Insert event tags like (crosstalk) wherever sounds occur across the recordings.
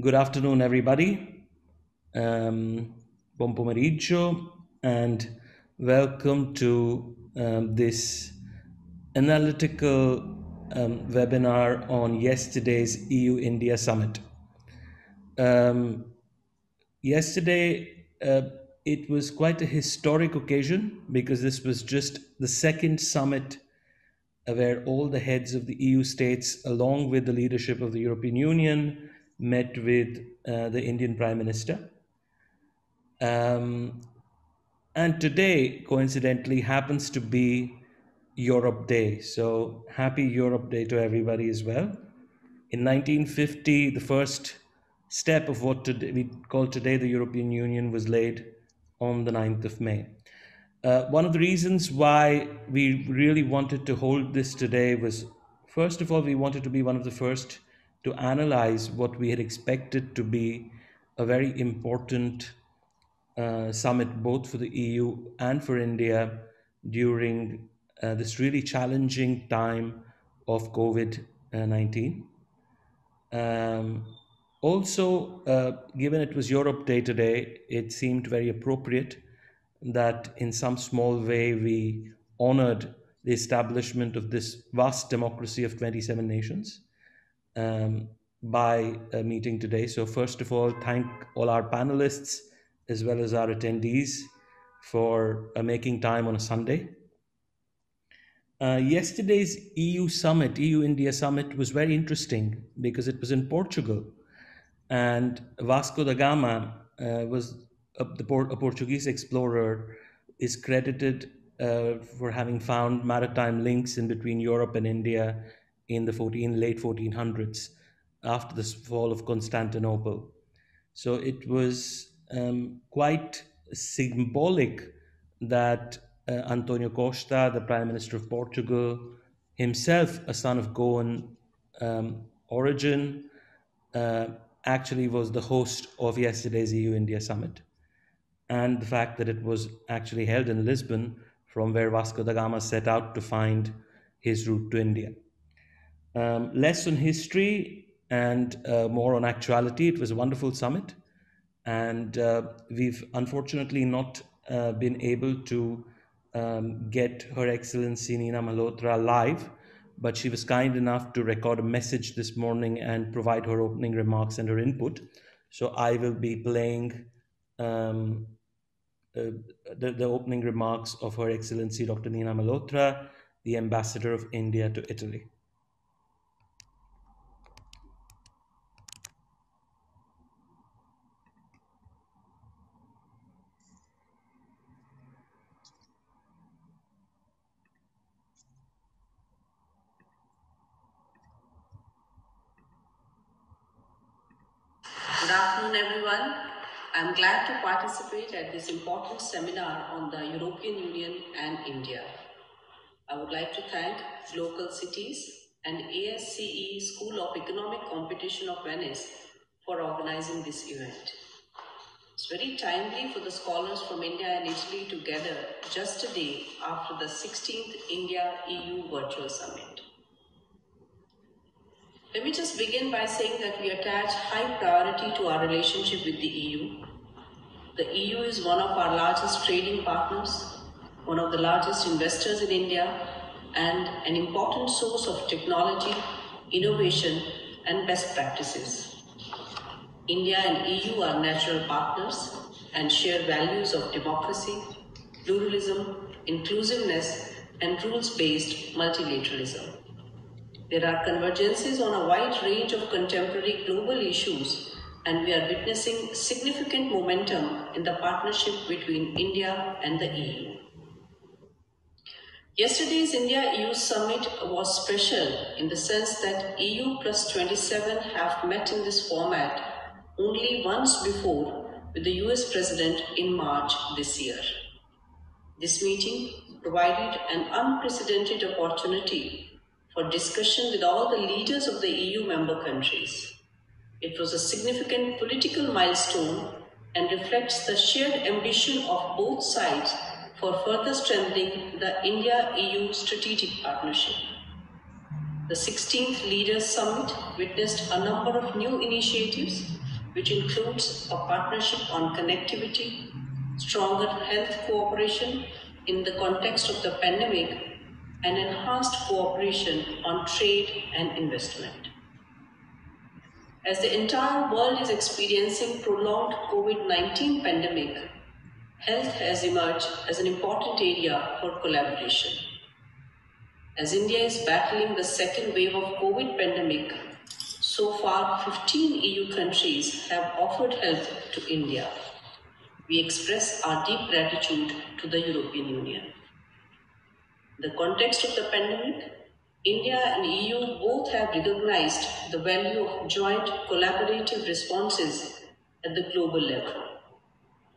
Good afternoon, everybody. Um, buon pomeriggio, and welcome to um, this analytical um, webinar on yesterday's EU India summit. Um, yesterday, uh, it was quite a historic occasion because this was just the second summit where all the heads of the EU states, along with the leadership of the European Union, met with uh, the Indian Prime Minister. Um, and today, coincidentally, happens to be Europe Day. So happy Europe Day to everybody as well. In 1950, the first step of what today, we call today the European Union was laid on the 9th of May. Uh, one of the reasons why we really wanted to hold this today was, first of all, we wanted to be one of the first to analyze what we had expected to be a very important uh, summit, both for the EU and for India, during uh, this really challenging time of COVID 19. Um, also, uh, given it was Europe Day today, it seemed very appropriate that in some small way we honored the establishment of this vast democracy of 27 nations um, by a meeting today. So, first of all, thank all our panelists as well as our attendees for uh, making time on a Sunday. Uh, yesterday's EU summit, EU India summit, was very interesting because it was in Portugal. And Vasco da Gama uh, was a, the, a Portuguese explorer, is credited uh, for having found maritime links in between Europe and India in the 14, late 1400s after the fall of Constantinople. So it was um, quite symbolic that uh, Antonio Costa, the Prime Minister of Portugal, himself a son of Goan um, origin, uh, actually was the host of yesterday's EU India summit. And the fact that it was actually held in Lisbon, from where Vasco da Gama set out to find his route to India. Um, less on history and uh, more on actuality. It was a wonderful summit. And uh, we've unfortunately not uh, been able to um, get Her Excellency Neena Malhotra live, but she was kind enough to record a message this morning and provide her opening remarks and her input. So I will be playing um, uh, the, the opening remarks of Her Excellency Dr. Neena Malhotra, the Ambassador of India to Italy. I'm glad to participate at this important seminar on the European Union and India. I would like to thank local cities and ASCE School of Economic Competition of Venice for organizing this event. It's very timely for the scholars from India and Italy to gather just a day after the 16th India-EU Virtual Summit. Let me just begin by saying that we attach high priority to our relationship with the EU the EU is one of our largest trading partners, one of the largest investors in India, and an important source of technology, innovation, and best practices. India and EU are natural partners and share values of democracy, pluralism, inclusiveness, and rules-based multilateralism. There are convergences on a wide range of contemporary global issues and we are witnessing significant momentum in the partnership between India and the EU. Yesterday's India-EU summit was special in the sense that EU plus 27 have met in this format only once before with the US President in March this year. This meeting provided an unprecedented opportunity for discussion with all the leaders of the EU member countries. It was a significant political milestone and reflects the shared ambition of both sides for further strengthening the India-EU strategic partnership. The 16th Leaders Summit witnessed a number of new initiatives which includes a partnership on connectivity, stronger health cooperation in the context of the pandemic, and enhanced cooperation on trade and investment. As the entire world is experiencing prolonged COVID-19 pandemic, health has emerged as an important area for collaboration. As India is battling the second wave of COVID pandemic, so far 15 EU countries have offered help to India. We express our deep gratitude to the European Union. The context of the pandemic, India and EU both have recognized the value of joint collaborative responses at the global level.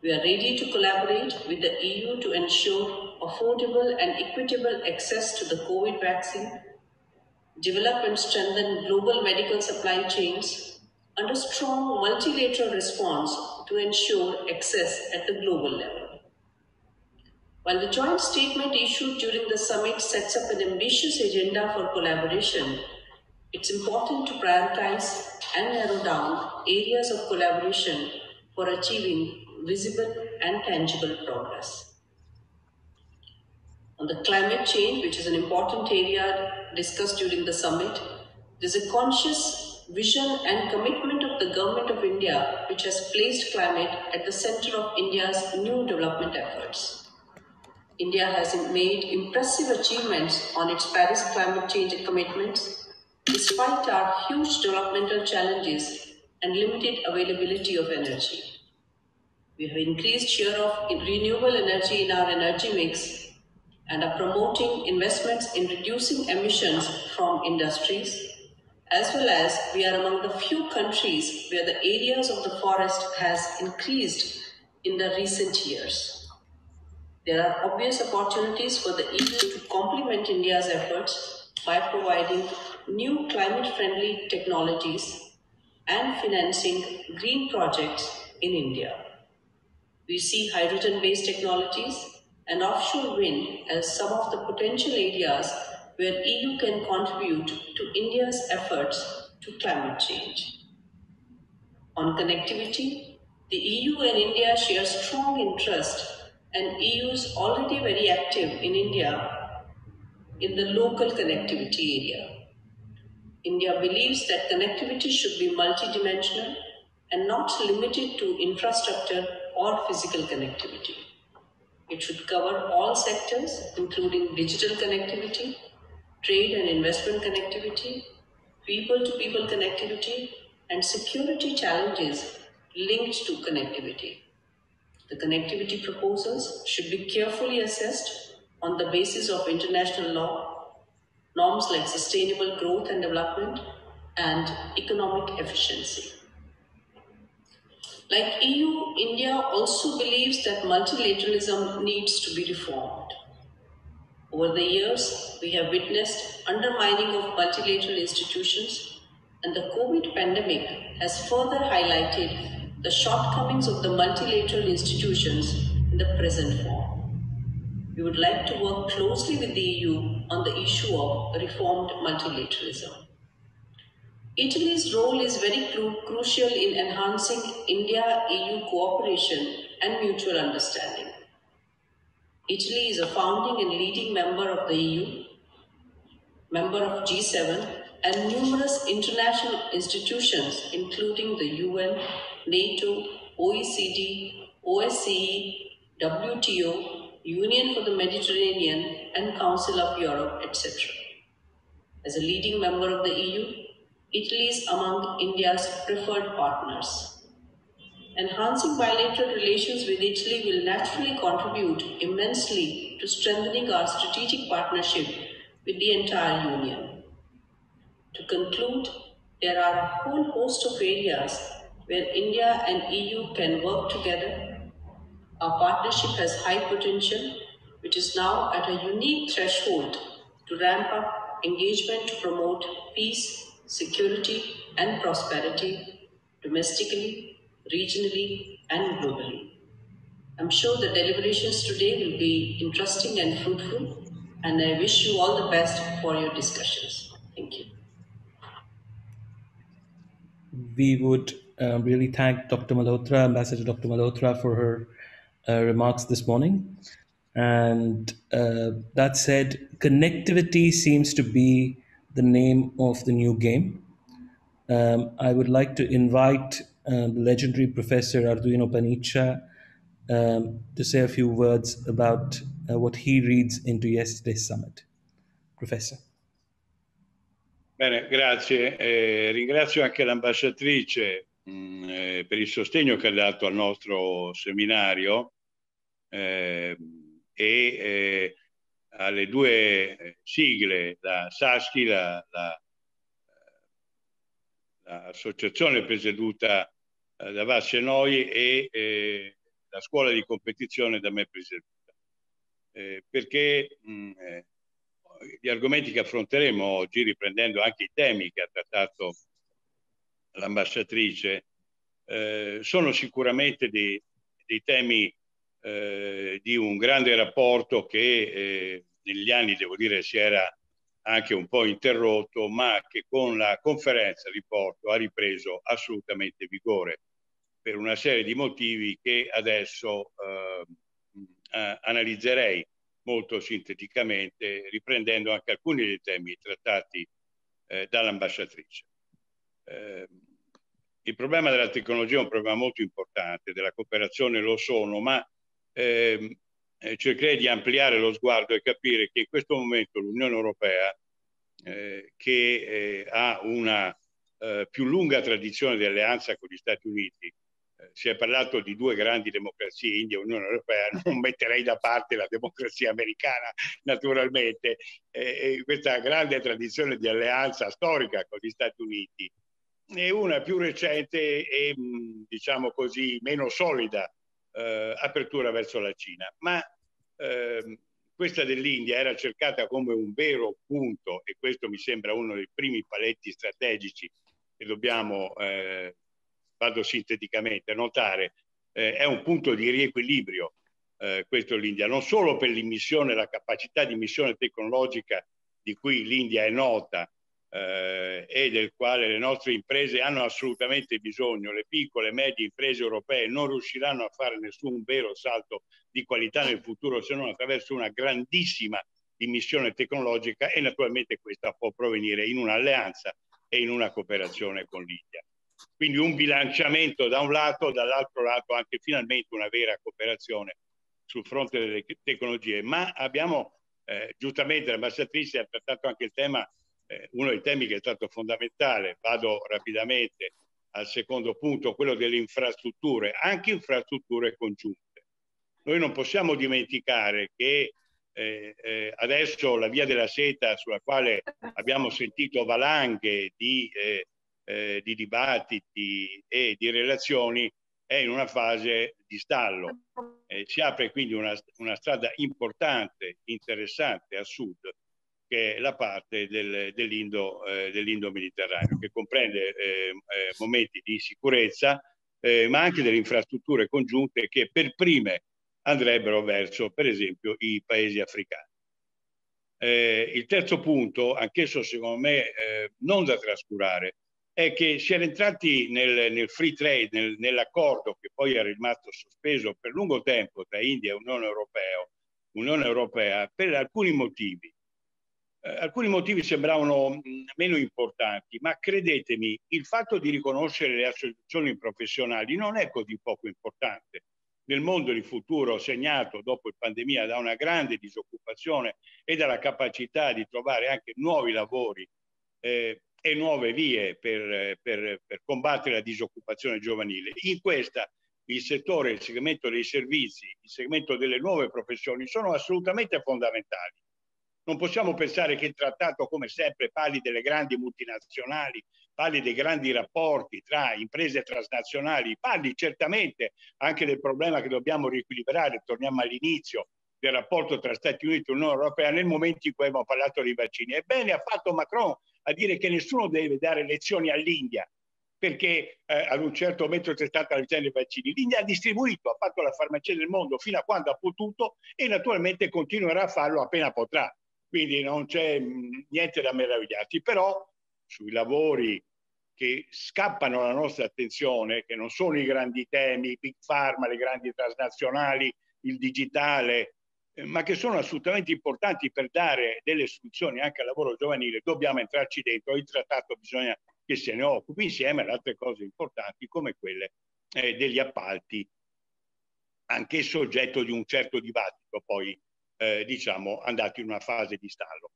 We are ready to collaborate with the EU to ensure affordable and equitable access to the COVID vaccine, develop and strengthen global medical supply chains, and a strong multilateral response to ensure access at the global level. While the joint statement issued during the summit sets up an ambitious agenda for collaboration, it's important to prioritize and narrow down areas of collaboration for achieving visible and tangible progress on the climate change, which is an important area discussed during the summit, there's a conscious vision and commitment of the Government of India, which has placed climate at the center of India's new development efforts. India has made impressive achievements on its Paris climate change commitments, despite our huge developmental challenges and limited availability of energy. We have increased share of renewable energy in our energy mix and are promoting investments in reducing emissions from industries, as well as we are among the few countries where the areas of the forest has increased in the recent years. There are obvious opportunities for the EU to complement India's efforts by providing new climate-friendly technologies and financing green projects in India. We see hydrogen-based technologies and offshore wind as some of the potential areas where EU can contribute to India's efforts to climate change. On connectivity, the EU and India share strong interest and EU is already very active in India in the local connectivity area. India believes that connectivity should be multidimensional and not limited to infrastructure or physical connectivity. It should cover all sectors, including digital connectivity, trade and investment connectivity, people to people connectivity, and security challenges linked to connectivity. The connectivity proposals should be carefully assessed on the basis of international law, norms like sustainable growth and development, and economic efficiency. Like EU, India also believes that multilateralism needs to be reformed. Over the years, we have witnessed undermining of multilateral institutions, and the COVID pandemic has further highlighted the shortcomings of the multilateral institutions in the present form. We would like to work closely with the EU on the issue of reformed multilateralism. Italy's role is very cru crucial in enhancing India-EU cooperation and mutual understanding. Italy is a founding and leading member of the EU, member of G7, and numerous international institutions including the UN, NATO, OECD, OSCE, WTO, Union for the Mediterranean, and Council of Europe, etc. As a leading member of the EU, Italy is among India's preferred partners. Enhancing bilateral relations with Italy will naturally contribute immensely to strengthening our strategic partnership with the entire Union. To conclude, there are a whole host of areas where India and EU can work together. Our partnership has high potential, which is now at a unique threshold to ramp up engagement to promote peace security, and prosperity domestically, regionally, and globally. I'm sure the deliberations today will be interesting and fruitful, and I wish you all the best for your discussions. Thank you. We would um, really thank Dr. Malhotra, Ambassador Dr. Malhotra, for her uh, remarks this morning. And uh, that said, connectivity seems to be the name of the new game. Um, I would like to invite uh, the legendary Professor Arduino Paniccia um, to say a few words about uh, what he reads into yesterday's summit. Professor. Bene, grazie. Eh, ringrazio anche l'ambasciatrice mm, eh, per il sostegno che ha dato al nostro seminario eh, e eh, alle due sigle, la SASCI, la, la, l'associazione presieduta eh, da Vassi e Noi e eh, la scuola di competizione da me presieduta. perché mh, mm, gli argomenti che affronteremo oggi, riprendendo anche i temi che ha trattato l'ambasciatrice, eh, sono sicuramente dei, dei temi eh, di un grande rapporto che eh, negli anni, devo dire, si era anche un po' interrotto, ma che con la conferenza di Porto ha ripreso assolutamente vigore per una serie di motivi che adesso eh, analizzerei molto sinteticamente, riprendendo anche alcuni dei temi trattati eh, dall'ambasciatrice. Eh, il problema della tecnologia è un problema molto importante, della cooperazione lo sono, ma ehm, eh, cercherei di ampliare lo sguardo e capire che in questo momento l'Unione Europea, eh, che eh, ha una eh, più lunga tradizione di alleanza con gli Stati Uniti, si è parlato di due grandi democrazie, India e Unione Europea, (laughs) non metterei da parte la democrazia americana, naturalmente, eh, questa grande tradizione di alleanza storica con gli Stati Uniti e una più recente e, diciamo così, meno solida eh, apertura verso la Cina. Ma eh, questa dell'India era cercata come un vero punto, e questo mi sembra uno dei primi paletti strategici che dobbiamo eh, vado sinteticamente, notare, eh, è un punto di riequilibrio eh, questo l'India, non solo per l'immissione, la capacità di missione tecnologica di cui l'India è nota eh, e del quale le nostre imprese hanno assolutamente bisogno, le piccole e medie imprese europee non riusciranno a fare nessun vero salto di qualità nel futuro se non attraverso una grandissima immissione tecnologica e naturalmente questa può provenire in un'alleanza e in una cooperazione con l'India. Quindi un bilanciamento da un lato, dall'altro lato anche finalmente una vera cooperazione sul fronte delle tecnologie. Ma abbiamo, eh, giustamente l'ambasciatrice ha trattato anche il tema, eh, uno dei temi che è stato fondamentale, vado rapidamente al secondo punto, quello delle infrastrutture, anche infrastrutture congiunte. Noi non possiamo dimenticare che eh, eh, adesso la via della seta sulla quale abbiamo sentito valanghe di eh, eh, di dibattiti e di relazioni è in una fase di stallo. Eh, si apre quindi una, una, strada importante, interessante a sud, che è la parte del, dell'Indo, eh, dell'Indo-Mediterraneo, che comprende eh, eh, momenti di sicurezza, eh, ma anche delle infrastrutture congiunte che per prime andrebbero verso, per esempio, i paesi africani. Eh, il terzo punto, anch'esso secondo me eh, non da trascurare, è che si era entrati nel, nel free trade, nel, nell'accordo che poi è rimasto sospeso per lungo tempo tra India e Unione Europea, Unione Europea per alcuni motivi. Eh, alcuni motivi sembravano mh, meno importanti, ma credetemi, il fatto di riconoscere le associazioni professionali non è così poco importante. Nel mondo di futuro segnato dopo la pandemia da una grande disoccupazione e dalla capacità di trovare anche nuovi lavori eh, e nuove vie per, per, per combattere la disoccupazione giovanile. In questa il settore, il segmento dei servizi, il segmento delle nuove professioni sono assolutamente fondamentali. Non possiamo pensare che il trattato, come sempre, parli delle grandi multinazionali, parli dei grandi rapporti tra imprese transnazionali, parli certamente anche del problema che dobbiamo riequilibrare, torniamo all'inizio, del rapporto tra Stati Uniti e Unione Europea nel momento in cui abbiamo parlato dei vaccini. Ebbene, ha fatto Macron a dire che nessuno deve dare lezioni all'India perché eh, ad un certo momento c'è stata la vicenda dei vaccini. L'India ha distribuito, ha fatto la farmacia del mondo fino a quando ha potuto e naturalmente continuerà a farlo appena potrà. Quindi non c'è niente da meravigliarsi. Però sui lavori che scappano alla nostra attenzione, che non sono i grandi temi, i big pharma, le grandi transnazionali, il digitale, eh, ma che sono assolutamente importanti per dare delle soluzioni anche al lavoro giovanile, dobbiamo entrarci dentro. Il trattato bisogna che se ne occupi insieme ad altre cose importanti come quelle eh, degli appalti, anche oggetto di un certo dibattito, poi eh, diciamo andato in una fase di stallo.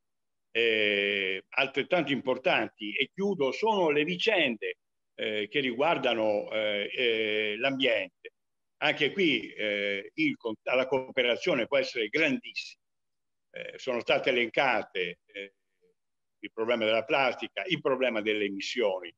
Eh, altrettanto importanti, e chiudo, sono le vicende eh, che riguardano eh, eh, l'ambiente. Anche qui il, la cooperazione può essere grandissima. sono state elencate il problema della plastica, il problema delle emissioni.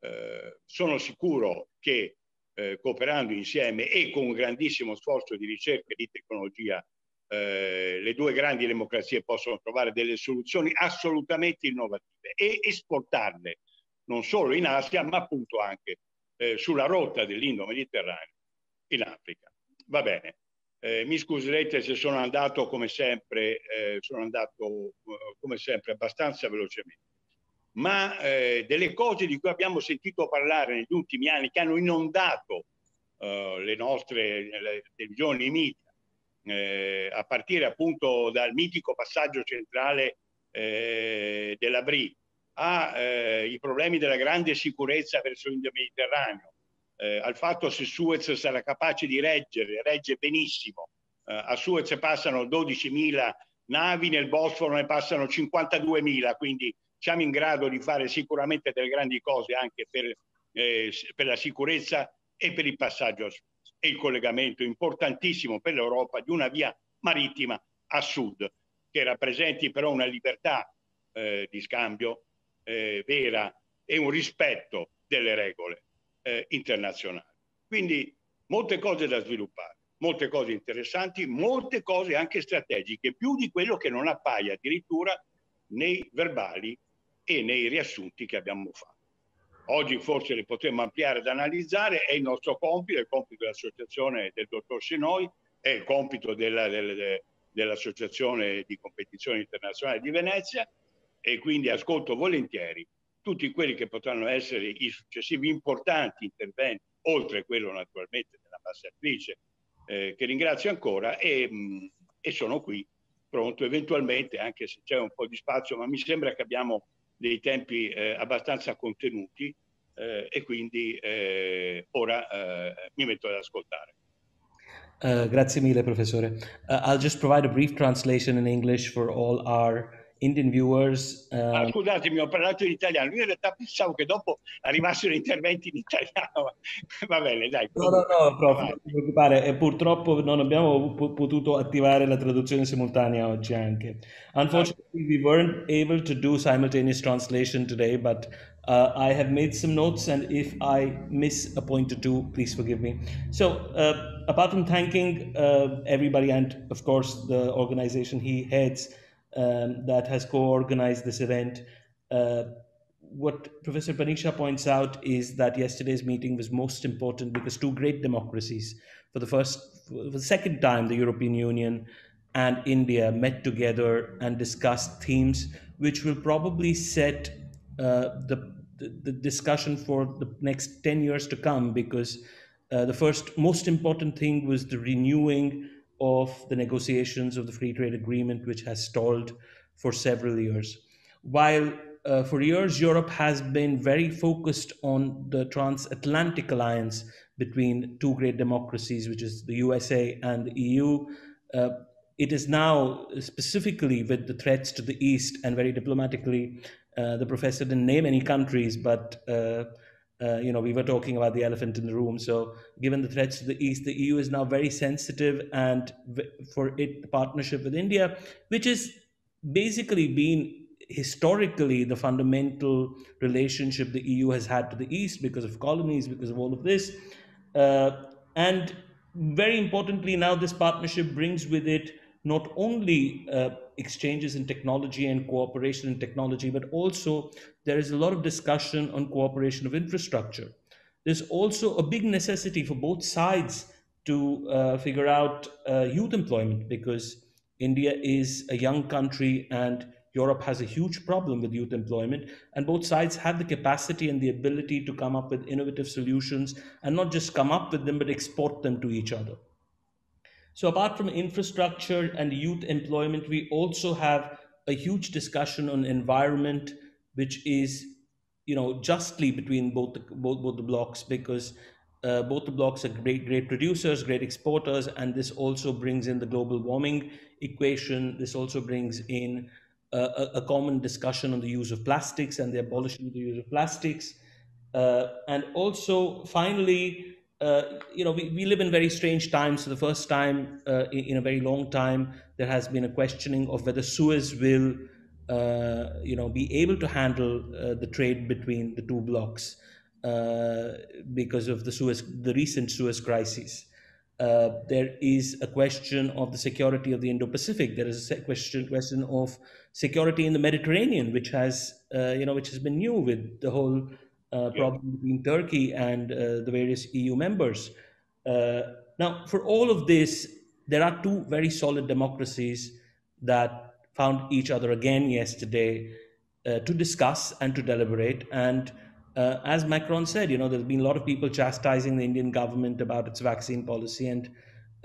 Eh, sono sicuro che eh, cooperando insieme e con un grandissimo sforzo di ricerca e di tecnologia, eh, le due grandi democrazie possono trovare delle soluzioni assolutamente innovative e esportarle non solo in Asia, ma appunto anche eh, sulla rotta dell'Indo-Mediterraneo in Africa. Va bene. Eh, mi scuserete se sono andato come sempre, eh, sono andato eh, come sempre abbastanza velocemente, ma delle cose di cui abbiamo sentito parlare negli ultimi anni che hanno inondato le nostre le televisioni, i media, eh, a partire appunto dal mitico passaggio centrale della BRI, ai problemi della grande sicurezza verso il Mediterraneo, eh, al fatto se Suez sarà capace di reggere, regge benissimo. Eh, a Suez passano 12.000 navi, nel Bosforo ne passano 52.000, quindi siamo in grado di fare sicuramente delle grandi cose anche per, eh, per la sicurezza e per il passaggio a Suez. Il collegamento importantissimo per l'Europa di una via marittima a sud, che rappresenti però una libertà eh, di scambio eh, vera e un rispetto delle regole eh, internazionali. Quindi molte cose da sviluppare, molte cose interessanti, molte cose anche strategiche, più di quello che non appaia addirittura nei verbali e nei riassunti che abbiamo fatto. Oggi forse le potremmo ampliare ed analizzare, è il nostro compito, è il compito dell'associazione del dottor Senoi, è il compito della, della, dell'associazione di competizione internazionale di Venezia. E quindi ascolto volentieri tutti quelli che potranno essere i successivi importanti interventi, oltre quello naturalmente dell'ambasciatrice, eh, che ringrazio ancora, e, mh, mm, e, sono qui pronto eventualmente, anche se c'è un po' di spazio, ma mi sembra che abbiamo dei tempi eh, abbastanza contenuti eh, e quindi eh, ora eh, mi metto ad ascoltare. Uh, grazie mille, professore. Uh, I'll just provide a brief translation in English for all our Indian viewers. Um... Ah, scusatemi, ho parlato in italiano. Io in realtà pensavo che dopo arrivassero interventi in italiano. (laughs) Va bene, dai. No, no, no, prof, non ti preoccupare. E purtroppo non abbiamo potuto attivare la traduzione simultanea oggi anche. Unfortunately, we weren't able to do simultaneous translation today, but uh, I have made some notes, and if I miss a point or two, please forgive me. So, uh, apart from thanking uh, everybody and, of course, the organization he heads, um, that has co-organized this event. Uh, what Professor Paniccia points out is that yesterday's meeting was most important because two great democracies, for the first, for the second time, the European Union and India met together and discussed themes which will probably set uh, the, the, discussion for the next 10 years to come because uh, the first most important thing was the renewing of the negotiations of the free trade agreement, which has stalled for several years. While uh, for years Europe has been very focused on the transatlantic alliance between two great democracies, which is the USA and the EU. Uh, it is now specifically with the threats to the east and very diplomatically. Uh, the professor didn't name any countries, but uh, you know, we were talking about the elephant in the room. So, given the threats to the east, the EU is now very sensitive, and for it, the partnership with India, which has basically been historically the fundamental relationship the EU has had to the east because of colonies, because of all of this, uh, and very importantly, now this partnership brings with it not only uh, exchanges in technology and cooperation in technology, but also there is a lot of discussion on cooperation of infrastructure. There's also a big necessity for both sides to uh, figure out uh, youth employment because India is a young country and Europe has a huge problem with youth employment, and both sides have the capacity and the ability to come up with innovative solutions and not just come up with them, but export them to each other. So, apart from infrastructure and youth employment, we also have a huge discussion on environment, which is, you know, justly between both the, both, both the blocks because uh, both the blocks are great, great producers, great exporters, and this also brings in the global warming equation. This also brings in a, a, common discussion on the use of plastics and the abolition of the use of plastics. Uh, and also, finally, uh, you know, we, we live in very strange times. For the first time uh, in, in, a very long time, there has been a questioning of whether Suez will, uh, you know, be able to handle the trade between the two blocks. Uh, because of the Suez, the recent Suez crisis. Uh, there is a question of the security of the Indo-Pacific. There is a question question of security in the Mediterranean, which has uh, you know which has been new with the whole uh, problem yeah. between Turkey and uh, the various EU members. Uh, now, for all of this, there are two very solid democracies that found each other again yesterday to discuss and to deliberate and uh, as Macron said, you know, there's been a lot of people chastising the Indian government about its vaccine policy, and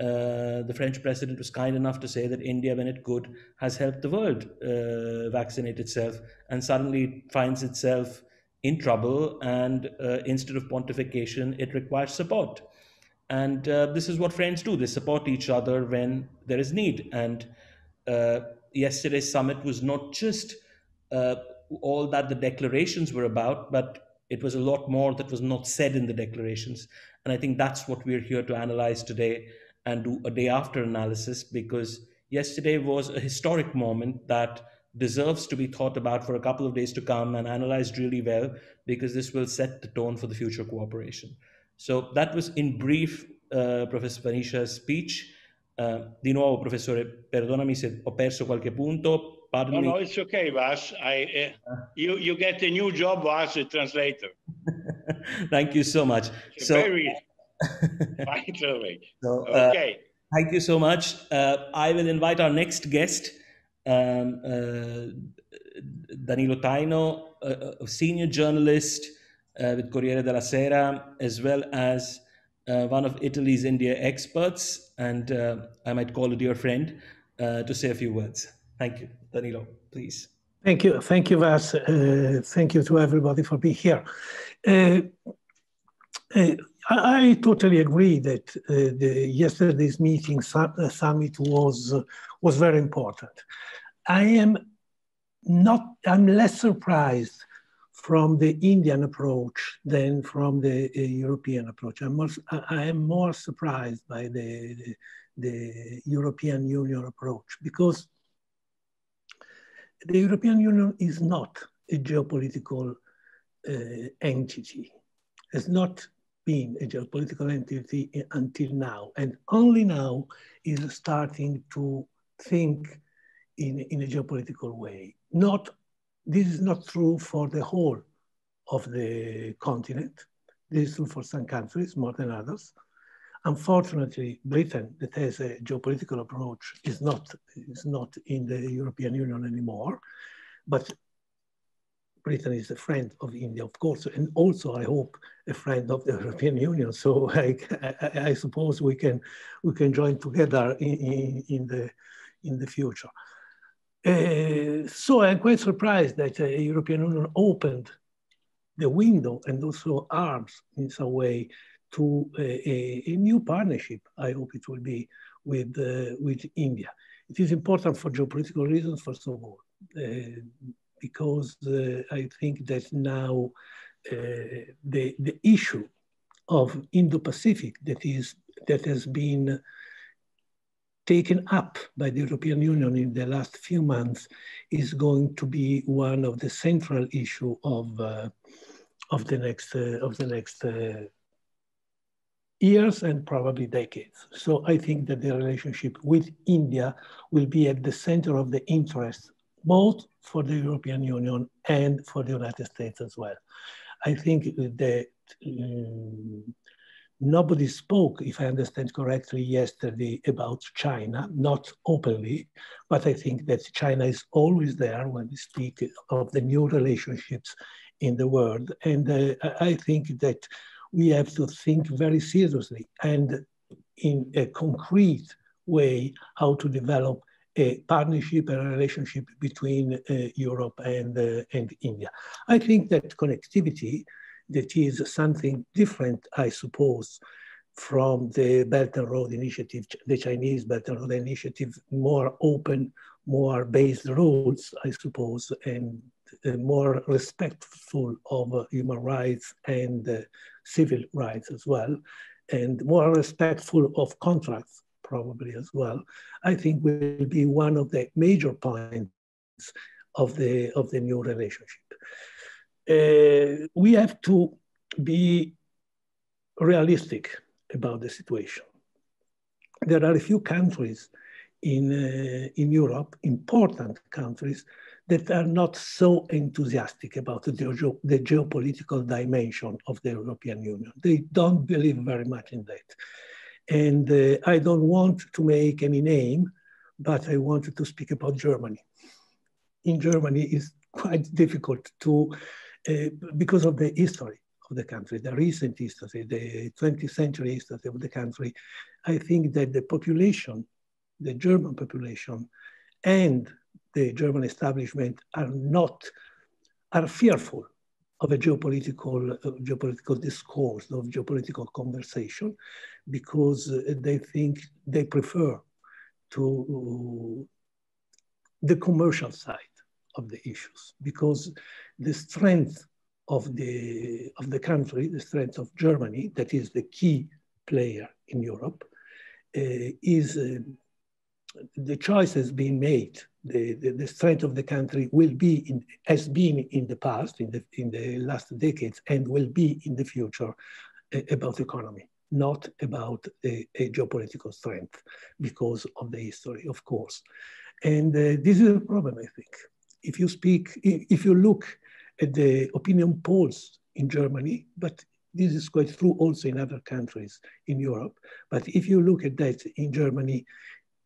uh, the French president was kind enough to say that India, when it could, has helped the world uh, vaccinate itself, and suddenly finds itself in trouble. And uh, instead of pontification, it requires support. And uh, this is what friends do: they support each other when there is need. And uh, yesterday's summit was not just all that the declarations were about, but it was a lot more that was not said in the declarations. And I think that's what we're here to analyze today and do a day after analysis because yesterday was a historic moment that deserves to be thought about for a couple of days to come and analyzed really well because this will set the tone for the future cooperation. So that was in brief uh, Professor Paniccia's speech. Uh, di nuovo, professore, perdonami se ho perso qualche punto, Pardon no, me. no, it's okay, Vas. I, uh, you, you get a new job as a translator. (laughs) thank you so much. It's so, very (laughs) fine (laughs) so, uh, okay. Thank you so much. Uh, I will invite our next guest, um, uh, Danilo Taino, a, a, senior journalist uh, with Corriere della Sera, as well as uh, one of Italy's India experts, and I might call a dear friend, to say a few words. Thank you. Danilo, please. Thank you. Thank you, Vas. Uh, thank you to everybody for being here. Uh, uh, I, I, totally agree that uh, the, yesterday's meeting uh, summit was was very important. I am not. I'm less surprised from the Indian approach than from the uh, European approach. I'm more, I am more surprised by the, the, the European Union approach because the European Union is not a geopolitical uh, entity. It's not been a geopolitical entity until now, and only now is starting to think in, in a geopolitical way. Not, this is not true for the whole of the continent. This is true for some countries more than others. Unfortunately, Britain, that has a geopolitical approach, is not, is not in the European Union anymore. But Britain is a friend of India, of course, and also, I hope, a friend of the European Union. So I, I, I suppose we can, we can join together in, in, in the, in the future. Uh, so I'm quite surprised that the European Union opened the window and also arms in some way to a, a, new partnership, I hope it will be, with, uh, with India. It is important for geopolitical reasons, first of all, uh, because uh, I think that now uh, the, the issue of Indo-Pacific that, is, that has been taken up by the European Union in the last few months is going to be one of the central issue of, uh, of the next, uh, of the next years and probably decades. So I think that the relationship with India will be at the center of the interest, both for the European Union and for the United States as well. I think that um, Nobody spoke, if I understand correctly, yesterday about China, not openly, but I think that China is always there when we speak of the new relationships in the world. And uh, I think that we have to think very seriously and in a concrete way how to develop a partnership and a relationship between uh, Europe and, uh, and India. I think that connectivity that is something different, I suppose, from the Belt and Road Initiative, the Chinese Belt and Road Initiative, more open, more based rules, I suppose, and uh, more respectful of human rights and civil rights as well, and more respectful of contracts probably as well, I think will be one of the major points of the, of the new relationship uh, we have to be realistic about the situation. There are a few countries in, uh, in Europe, important countries, that are not so enthusiastic about the, the geopolitical dimension of the European Union. They don't believe very much in that. And uh, I don't want to make any name, but I wanted to speak about Germany. In Germany, it's quite difficult to uh, because of the history of the country, the recent history, the 20th century history of the country, I think that the population, the German population, and the German establishment are not, are fearful of a geopolitical, uh, geopolitical discourse, of geopolitical conversation, because uh, they think they prefer to the commercial side of the issues, because the strength of the, of the country, the strength of Germany, that is the key player in Europe, uh, is uh, the choice has been made. The, the, the, strength of the country will be in, has been in the past, in the, in the last decades, and will be in the future uh, about economy, not about a, a, geopolitical strength because of the history, of course. And uh, this is a problem, I think. If you speak, if you look at the opinion polls in Germany, but this is quite true also in other countries in Europe. But if you look at that in Germany,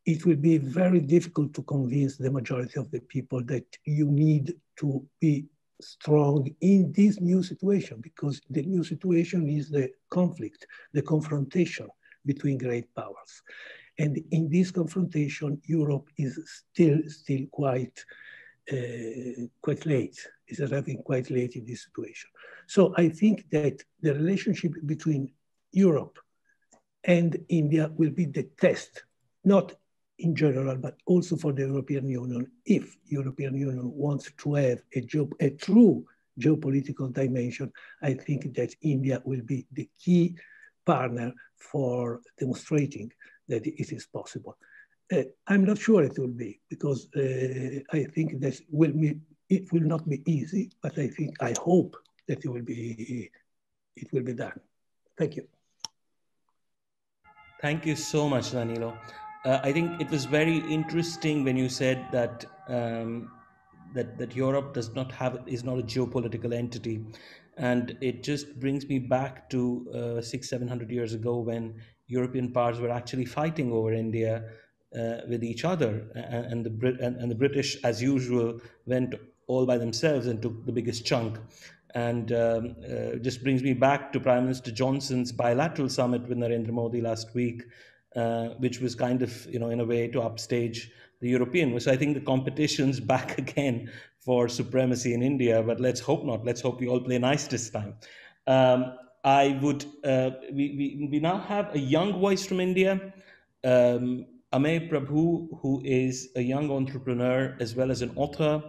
it will be very difficult to convince the majority of the people that you need to be strong in this new situation because the new situation is the conflict, the confrontation between great powers. And in this confrontation, Europe is still, still quite, uh, quite late is arriving quite late in this situation. So I think that the relationship between Europe and India will be the test, not in general, but also for the European Union, if European Union wants to have a, geo a true geopolitical dimension, I think that India will be the key partner for demonstrating that it is possible. Uh, I'm not sure it will be because uh, I think that will be it will not be easy, but I think, I hope that it will be, it will be done. Thank you. Thank you so much, Danilo. Uh, I think it was very interesting when you said that um, that that Europe does not have is not a geopolitical entity, and it just brings me back to uh, six seven hundred years ago when European powers were actually fighting over India uh, with each other, and, and the Brit and, and, the British, as usual, went all by themselves and took the biggest chunk. And um, uh, just brings me back to Prime Minister Johnson's bilateral summit with Narendra Modi last week, uh, which was kind of, you know, in a way to upstage the European. So I think the competition's (laughs) back again for supremacy in India, but let's hope not. Let's hope we all play nice this time. Um, I would, uh, we, we, we now have a young voice from India, um, Amey Prabhu, who is a young entrepreneur as well as an author.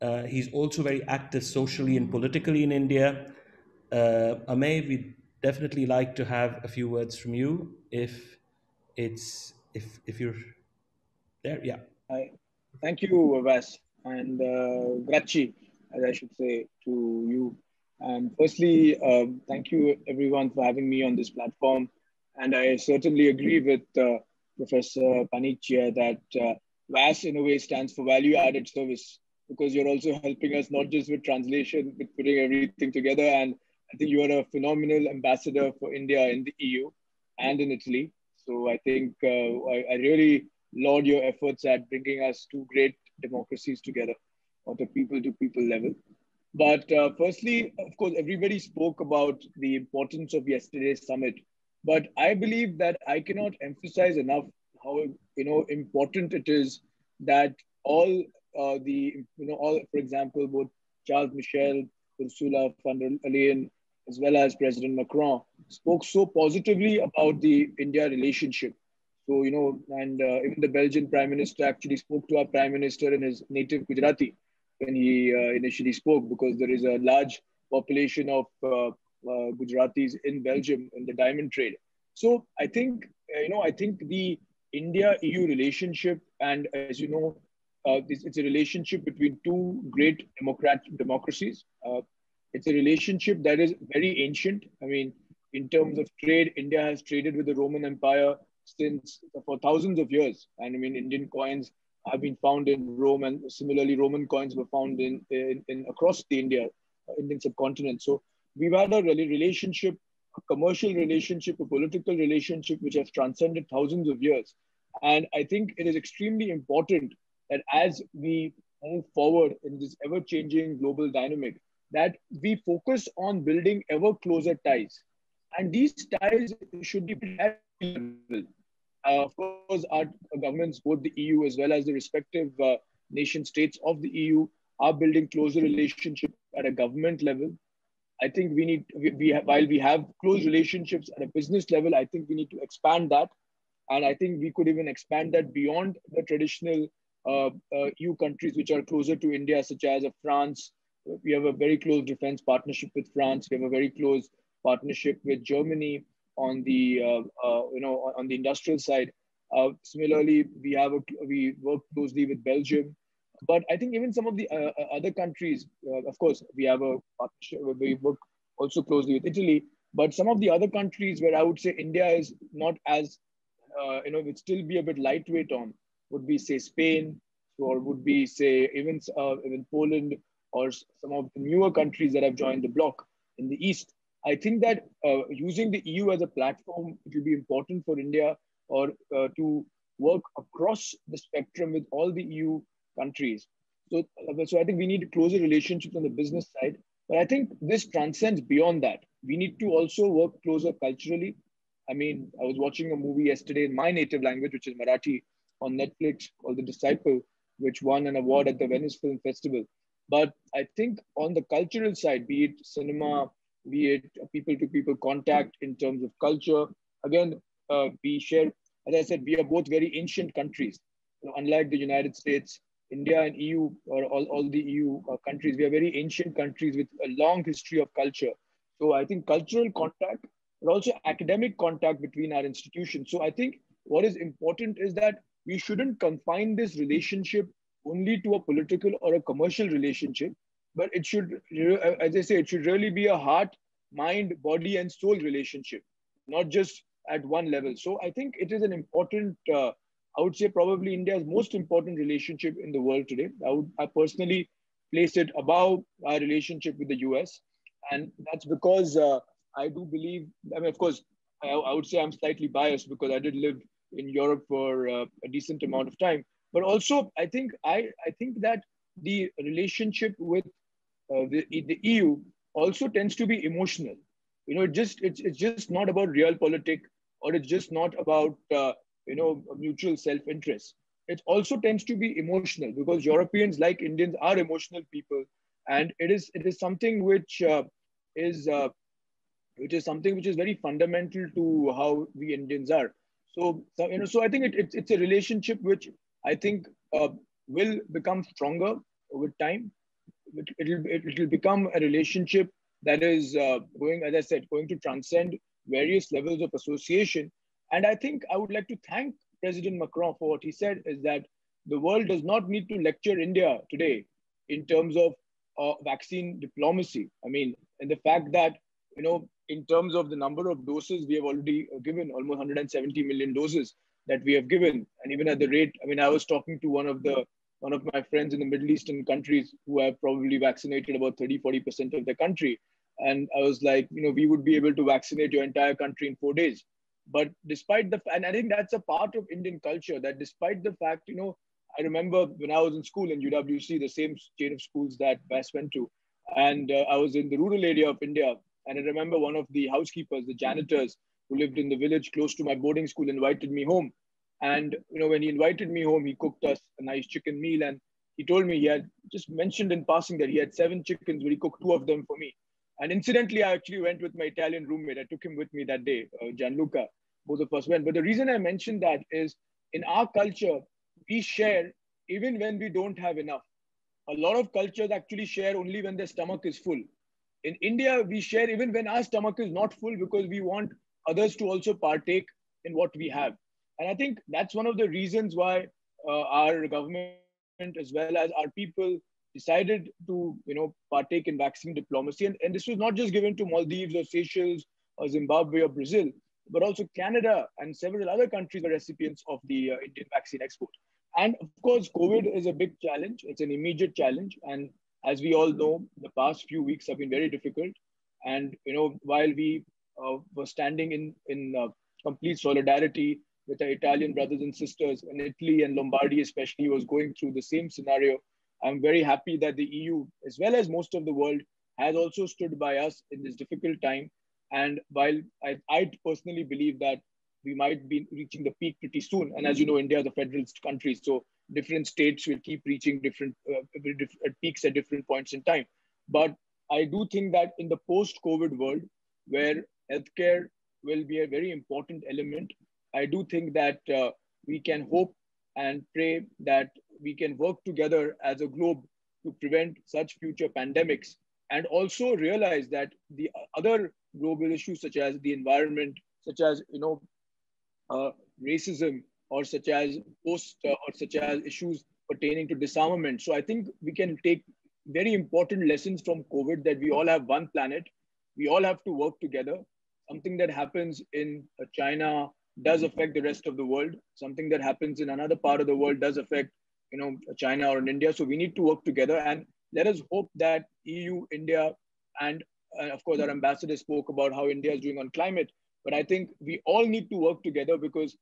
Uh, he's also very active socially and politically in India. Uh, Amey, we'd definitely like to have a few words from you if it's if if you're there. Yeah. Hi. Thank you, Vas, and uh, grazie, as I should say, to you. And firstly, um, thank you everyone for having me on this platform. And I certainly agree with uh, Professor Paniccia that uh, VAS in a way stands for value added service because you're also helping us not just with translation, but putting everything together. And I think you are a phenomenal ambassador for India in the EU and in Italy. So I think uh, I, I, really laud your efforts at bringing us two great democracies together on a people to people level. But uh, firstly, of course, everybody spoke about the importance of yesterday's summit. But I believe that I cannot emphasize enough how you know important it is that all uh, the you know all, for example, both Charles Michel, Ursula von der Leyen, as well as President Macron, spoke so positively about the India relationship. So, you know, and uh, even the Belgian Prime Minister actually spoke to our Prime Minister in his native Gujarati when he uh, initially spoke, because there is a large population of uh, uh Gujaratis in Belgium in the diamond trade. So, I think, uh, you know, I think the India EU relationship, and as you know, uh, it's, it's, a relationship between two great democrat democracies. It's a relationship that is very ancient. I mean, in terms of trade, India has traded with the Roman Empire since for thousands of years. And I mean, Indian coins have been found in Rome, and similarly, Roman coins were found in, in, in across the India, Indian subcontinent. So we've had a really relationship, a commercial relationship, a political relationship, which has transcended thousands of years. And I think it is extremely important that as we move forward in this ever-changing global dynamic, that we focus on building ever closer ties. And these ties should be at level. Uh, of course, our governments, both the EU as well as the respective uh, nation states of the EU, are building closer relationship at a government level. I think we need, we, we have, while we have close relationships at a business level, I think we need to expand that. And I think we could even expand that beyond the traditional uh, uh EU countries which are closer to India, such as France, we have a very close defense partnership with France. We have a very close partnership with Germany on the uh, uh, you know on the industrial side. Uh, similarly, we have a, we work closely with Belgium, but I think even some of the uh, uh, other countries, uh, of course, we have a. We work also closely with Italy, but some of the other countries where I would say India is not as you know would still be a bit lightweight on would be say Spain or would be say even even Poland or some of the newer countries that have joined the bloc in the East. I think that uh, using the EU as a platform, it will be important for India or uh, to work across the spectrum with all the EU countries. So, uh, so I think we need closer relationships on the business side. But I think this transcends beyond that. We need to also work closer culturally. I mean, I was watching a movie yesterday in my native language, which is Marathi, on Netflix called The Disciple, which won an award at the Venice Film Festival. But I think on the cultural side, be it cinema, be it people to people contact in terms of culture, again, uh, we share, as I said, we are both very ancient countries. You know, unlike the United States, India and EU, or all, all the EU uh, countries, we are very ancient countries with a long history of culture. So I think cultural contact, but also academic contact between our institutions. So I think what is important is that we shouldn't confine this relationship only to a political or a commercial relationship, but it should, as I say, it should really be a heart, mind, body, and soul relationship, not just at one level. So I think it is an important, uh, I would say, probably India's most important relationship in the world today. I would I personally place it above our relationship with the US. And that's because uh, I do believe, I mean, of course, I, I, would say I'm slightly biased because I did live in Europe for uh, a decent amount of time. But also, I think I, I think that the relationship with uh, the, the EU also tends to be emotional. You know, it just it's, it's just not about real realpolitik or it's just not about uh, you know mutual self-interest. It also tends to be emotional because Europeans, like Indians, are emotional people, and it is it is something which uh, is uh, which is something which is very fundamental to how we Indians are. So, so you know, so I think it, it, it's a relationship which I think uh, will become stronger with time. It, will it will become a relationship that is uh, going, as I said, going to transcend various levels of association. And I think I would like to thank President Macron for what he said is that the world does not need to lecture India today in terms of uh, vaccine diplomacy. I mean, and the fact that, you know, in terms of the number of doses, we have already given almost 170 million doses that we have given. And even at the rate, I mean, I was talking to one of the one of my friends in the Middle Eastern countries who have probably vaccinated about 30, 40% of the country. and I was like, you know, we would be able to vaccinate your entire country in four days. But despite the, and I think that's a part of Indian culture that despite the fact, you know, I remember when I was in school in UWC, the same chain of schools that Vas went to, and uh, I was in the rural area of India. And I remember one of the housekeepers, the janitors who lived in the village close to my boarding school, invited me home. And you know, when he invited me home, he cooked us a nice chicken meal, and he told me he had just mentioned in passing that he had seven chickens, but he cooked two of them for me. And incidentally, I actually went with my Italian roommate. I took him with me that day, uh, Gianluca. Both of us went. But the reason I mentioned that is in our culture, we share even when we don't have enough. A lot of cultures actually share only when their stomach is full. In India, we share even when our stomach is not full because we want others to also partake in what we have. And I think that's one of the reasons why uh, our government, as well as our people, decided to you know partake in vaccine diplomacy. And, and this was not just given to Maldives or Seychelles or Zimbabwe or Brazil, but also Canada and several other countries are recipients of the uh, Indian vaccine export. And of course, COVID is a big challenge. It's an immediate challenge. And as we all know, the past few weeks have been very difficult. And, you know, while we uh, were standing in, in uh, complete solidarity with our Italian brothers and sisters, and Italy and Lombardy especially was going through the same scenario, I'm very happy that the EU, as well as most of the world, has also stood by us in this difficult time. And while I, I personally believe that we might be reaching the peak pretty soon. And as you know, India is a federalist country, so different states will keep reaching different uh, peaks at different points in time. But I do think that in the post-COVID world, where healthcare will be a very important element, I do think that uh, we can hope and pray that we can work together as a globe to prevent such future pandemics and also realize that the other global issues such as the environment such as you know uh, racism or such as post uh, or such as issues pertaining to disarmament. So I think we can take very important lessons from COVID that we all have one planet. We all have to work together. Something that happens in uh, China does affect the rest of the world. Something that happens in another part of the world does affect, you know, China or in India. So we need to work together and let us hope that EU, India, and uh, of course our ambassador spoke about how India is doing on climate. But I think we all need to work together because,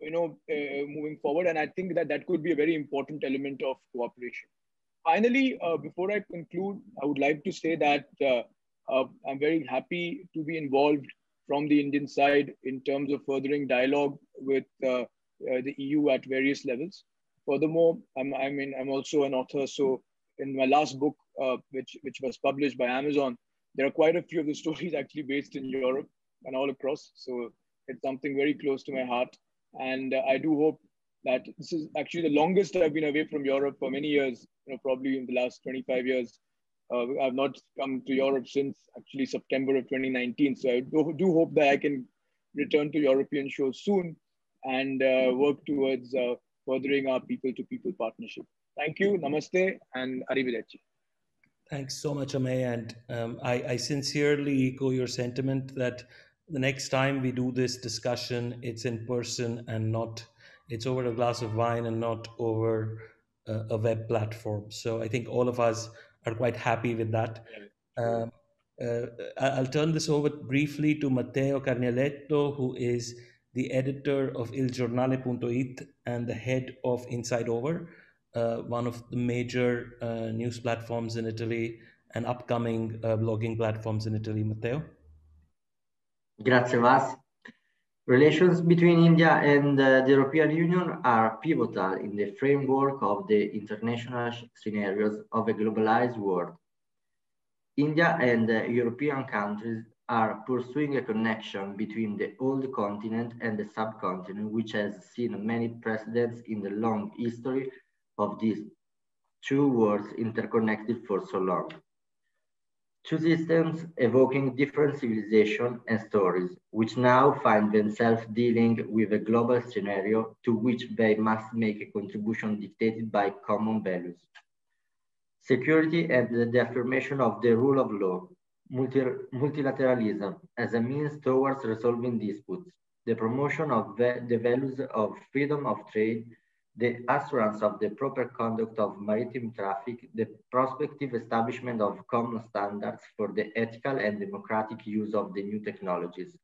you know, uh, moving forward. And I think that that could be a very important element of cooperation. Finally, uh, before I conclude, I would like to say that uh, uh I'm very happy to be involved from the Indian side in terms of furthering dialogue with uh, uh, the EU at various levels. Furthermore, I'm, I mean, I'm also an author. So in my last book, which, which was published by Amazon, there are quite a few of the (laughs) stories actually based in Europe and all across. So it's something very close to my heart. And uh, I do hope that this is actually the longest I've been away from Europe for many years, you know, probably in the last 25 years. Uh, I've not come to Europe since actually September of 2019. So I do, do hope that I can return to European shows soon and uh, work towards uh, furthering our people to people partnership. Thank you, namaste, and arrivederci. Thanks so much, Amey. And um, I, I sincerely echo your sentiment that the next time we do this discussion, it's in person and not, it's over a glass of wine and not over a, a web platform. So I think all of us are quite happy with that. Um, uh, I'll turn this over briefly to Matteo Carnieletto, who is the editor of Il Giornale.it and the head of Inside Over, uh, one of the major uh, news platforms in Italy and upcoming uh, blogging platforms in Italy. Matteo? Grazie, Vas. Relations between India and uh, the European Union are pivotal in the framework of the international scenarios of a globalized world. India and European countries are pursuing a connection between the old continent and the subcontinent, which has seen many precedents in the long history of these two worlds interconnected for so long. Two systems evoking different civilizations and stories, which now find themselves dealing with a global scenario to which they must make a contribution dictated by common values. Security and the affirmation of the rule of law, multi multilateralism as a means towards resolving disputes, the promotion of the values of freedom of trade, the assurance of the proper conduct of maritime traffic, the prospective establishment of common standards for the ethical and democratic use of the new technologies,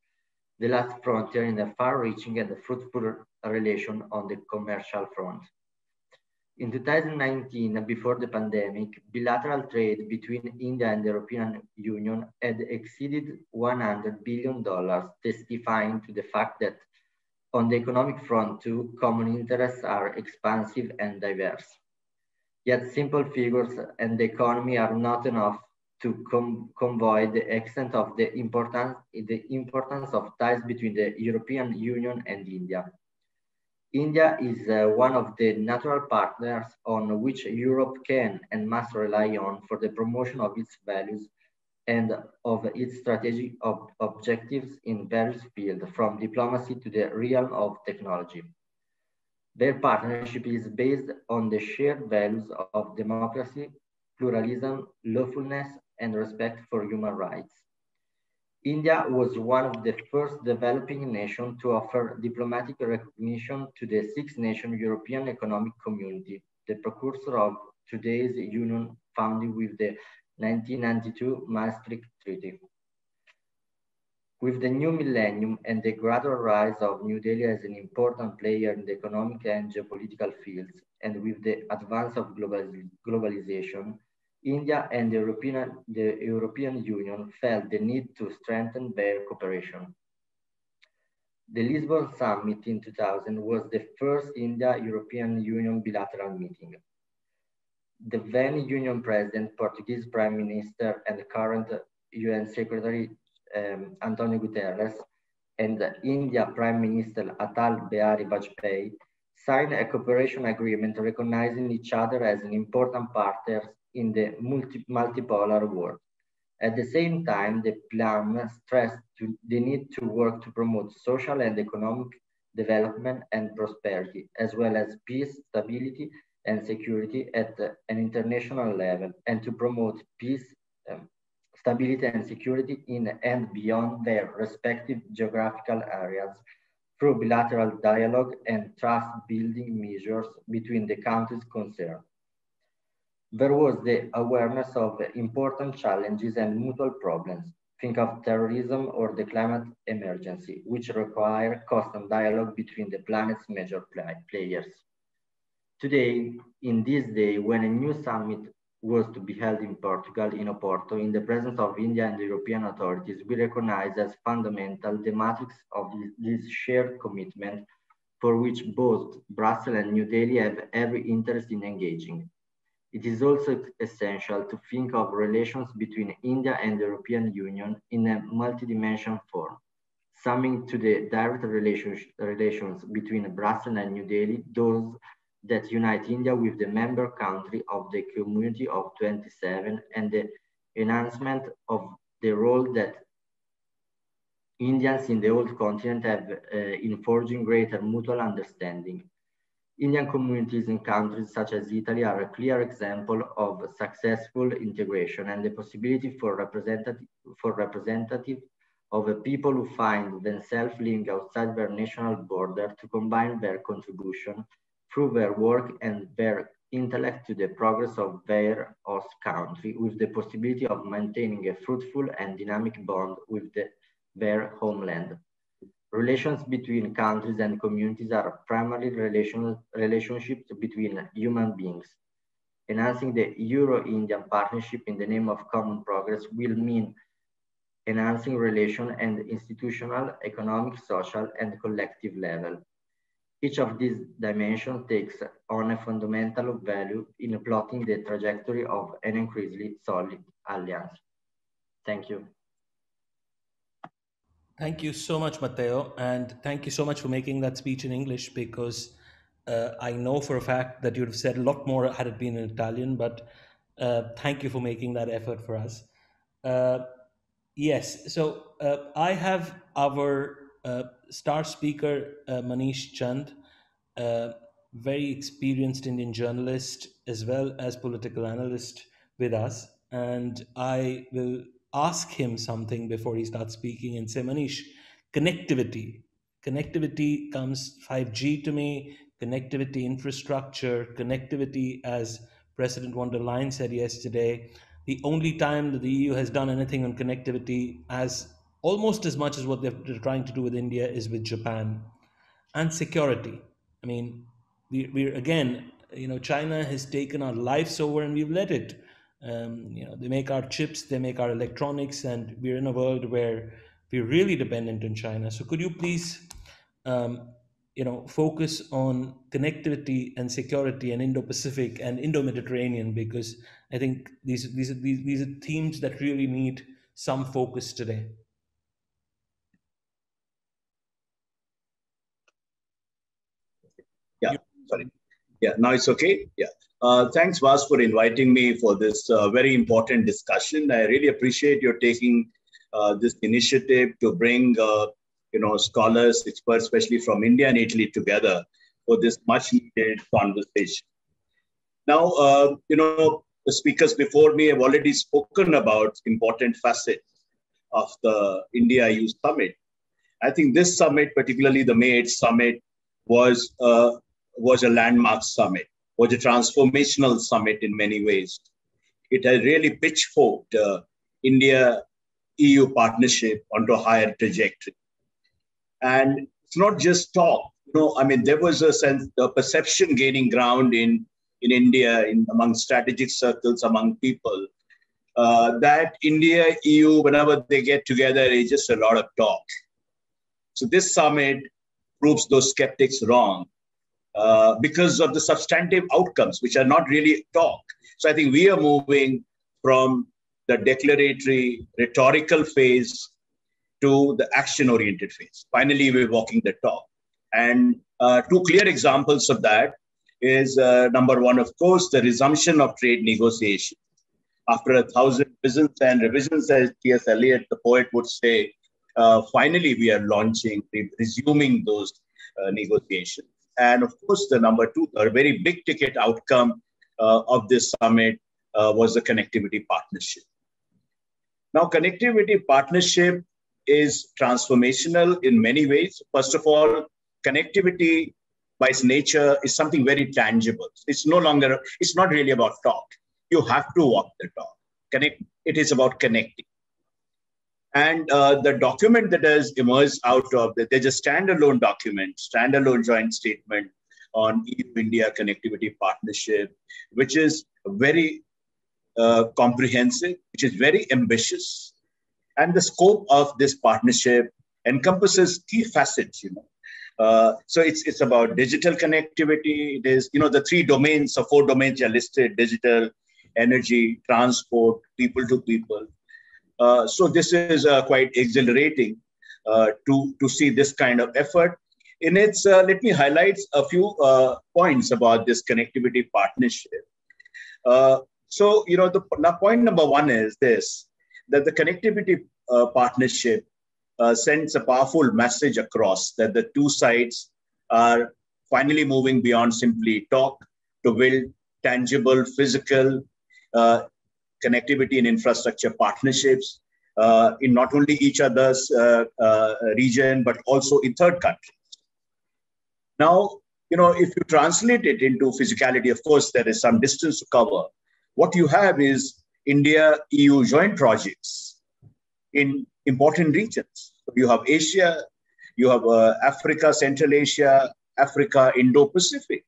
the last frontier in a far-reaching and fruitful relation on the commercial front. In 2019, before the pandemic, bilateral trade between India and the European Union had exceeded $100 billion, testifying to the fact that on the economic front too, common interests are expansive and diverse. Yet simple figures and the economy are not enough to convey the extent of the importance, the importance of ties between the European Union and India. India is uh, one of the natural partners on which Europe can and must rely on for the promotion of its values and of its strategic ob objectives in various fields, from diplomacy to the realm of technology. Their partnership is based on the shared values of democracy, pluralism, lawfulness, and respect for human rights. India was one of the first developing nations to offer diplomatic recognition to the Six Nation European Economic Community, the precursor of today's union founded with the 1992 Maastricht Treaty. With the new millennium and the gradual rise of New Delhi as an important player in the economic and geopolitical fields, and with the advance of globalization, India and the European, the European Union felt the need to strengthen their cooperation. The Lisbon Summit in 2000 was the first India-European Union bilateral meeting. The then Union President, Portuguese Prime Minister, and current UN Secretary um, Antonio Guterres, and India Prime Minister Atal Bihari Vajpayee signed a cooperation agreement recognizing each other as an important partners in the multi multipolar world. At the same time, the plan stressed the need to work to promote social and economic development and prosperity, as well as peace, stability, and security at an international level and to promote peace, um, stability and security in and beyond their respective geographical areas through bilateral dialogue and trust building measures between the countries concerned. There was the awareness of important challenges and mutual problems. Think of terrorism or the climate emergency, which require constant dialogue between the planet's major players. Today, in this day, when a new summit was to be held in Portugal, in Oporto, in the presence of India and the European authorities, we recognize as fundamental the matrix of this shared commitment for which both Brussels and New Delhi have every interest in engaging. It is also essential to think of relations between India and the European Union in a multidimensional form, summing to the direct relations, relations between Brussels and New Delhi, those that unite India with the member country of the community of 27 and the enhancement of the role that Indians in the old continent have uh, in forging greater mutual understanding. Indian communities in countries such as Italy are a clear example of successful integration and the possibility for representative, for representative of a people who find themselves living outside their national border to combine their contribution through their work and their intellect to the progress of their host country with the possibility of maintaining a fruitful and dynamic bond with the, their homeland. Relations between countries and communities are primarily relation, relationships between human beings. Enhancing the Euro-Indian partnership in the name of common progress will mean enhancing relation and institutional, economic, social, and collective level. Each of these dimensions takes on a fundamental value in plotting the trajectory of an increasingly solid alliance. Thank you. Thank you so much, Matteo. And thank you so much for making that speech in English because uh, I know for a fact that you'd have said a lot more had it been in Italian, but uh, thank you for making that effort for us. Uh, yes, so uh, I have our star speaker uh, Manish Chand, uh, very experienced Indian journalist as well as political analyst with us. And I will ask him something before he starts speaking and say, Manish, connectivity. Connectivity comes 5G to me, connectivity infrastructure, connectivity, as President von der Leyen said yesterday. The only time that the EU has done anything on connectivity as almost as much as what they're trying to do with India is with Japan. And security. I mean, we, we're again, you know, China has taken our lives over and we've let it. Um, you know, they make our chips, they make our electronics, and we're in a world where we're really dependent on China. So could you please um, you know focus on connectivity and security and Indo-Pacific and Indo-Mediterranean because I think these these these, these are themes that really need some focus today. Yeah, sorry. Yeah, now it's okay. Yeah. Uh, thanks, Vas, for inviting me for this uh, very important discussion. I really appreciate your taking uh, this initiative to bring uh, you know, scholars, experts, especially from India and Italy together for this much needed conversation. Now, uh, you know, the speakers before me have already spoken about important facets of the India-EU summit. I think this summit, particularly the May 8th summit, was, uh, was a landmark summit, was a transformational summit in many ways. It has really pitchforked uh, India-EU partnership onto a higher trajectory. And it's not just talk. You know, I mean, there was a sense, a perception gaining ground in in India, in among strategic circles, among people, uh, that India, EU, whenever they get together, is just a lot of talk. So this summit proves those skeptics wrong uh, because of the substantive outcomes, which are not really talk. So I think we are moving from the declaratory rhetorical phase to the action oriented phase. Finally, we're walking the talk. And uh, two clear examples of that is uh, number one, of course, the resumption of trade negotiations. After a thousand revisions and revisions, as T.S. Eliot, the poet, would say, uh, finally we are launching, resuming those uh, negotiations. And of course, the number two, a very big ticket outcome uh, of this summit uh, was the connectivity partnership. Now, connectivity partnership is transformational in many ways. First of all, connectivity by its nature is something very tangible. It's no longer, it's not really about talk. You have to walk the talk. Connect, it is about connecting. And uh, the document that has emerged out of that, there's a standalone document, standalone joint statement on EU-India connectivity partnership, which is very uh, comprehensive, which is very ambitious, and the scope of this partnership encompasses key facets, you know. Uh, so it's it's about digital connectivity. It is you know the three domains or four domains are listed: digital, energy, transport, people to people. Uh, so this is uh, quite exhilarating uh, to to see this kind of effort. In its, let me highlight a few points about this connectivity partnership. so you know the point number one is this: that the connectivity partnership uh, sends a powerful message across that the two sides are finally moving beyond simply talk to build tangible, physical uh, connectivity and infrastructure partnerships uh, in not only each other's uh, uh, region, but also in third countries. Now, you know, if you translate it into physicality, of course, there is some distance to cover. What you have is India EU joint projects in important regions. You have Asia, you have uh, Africa, Central Asia, Africa, Indo Pacific.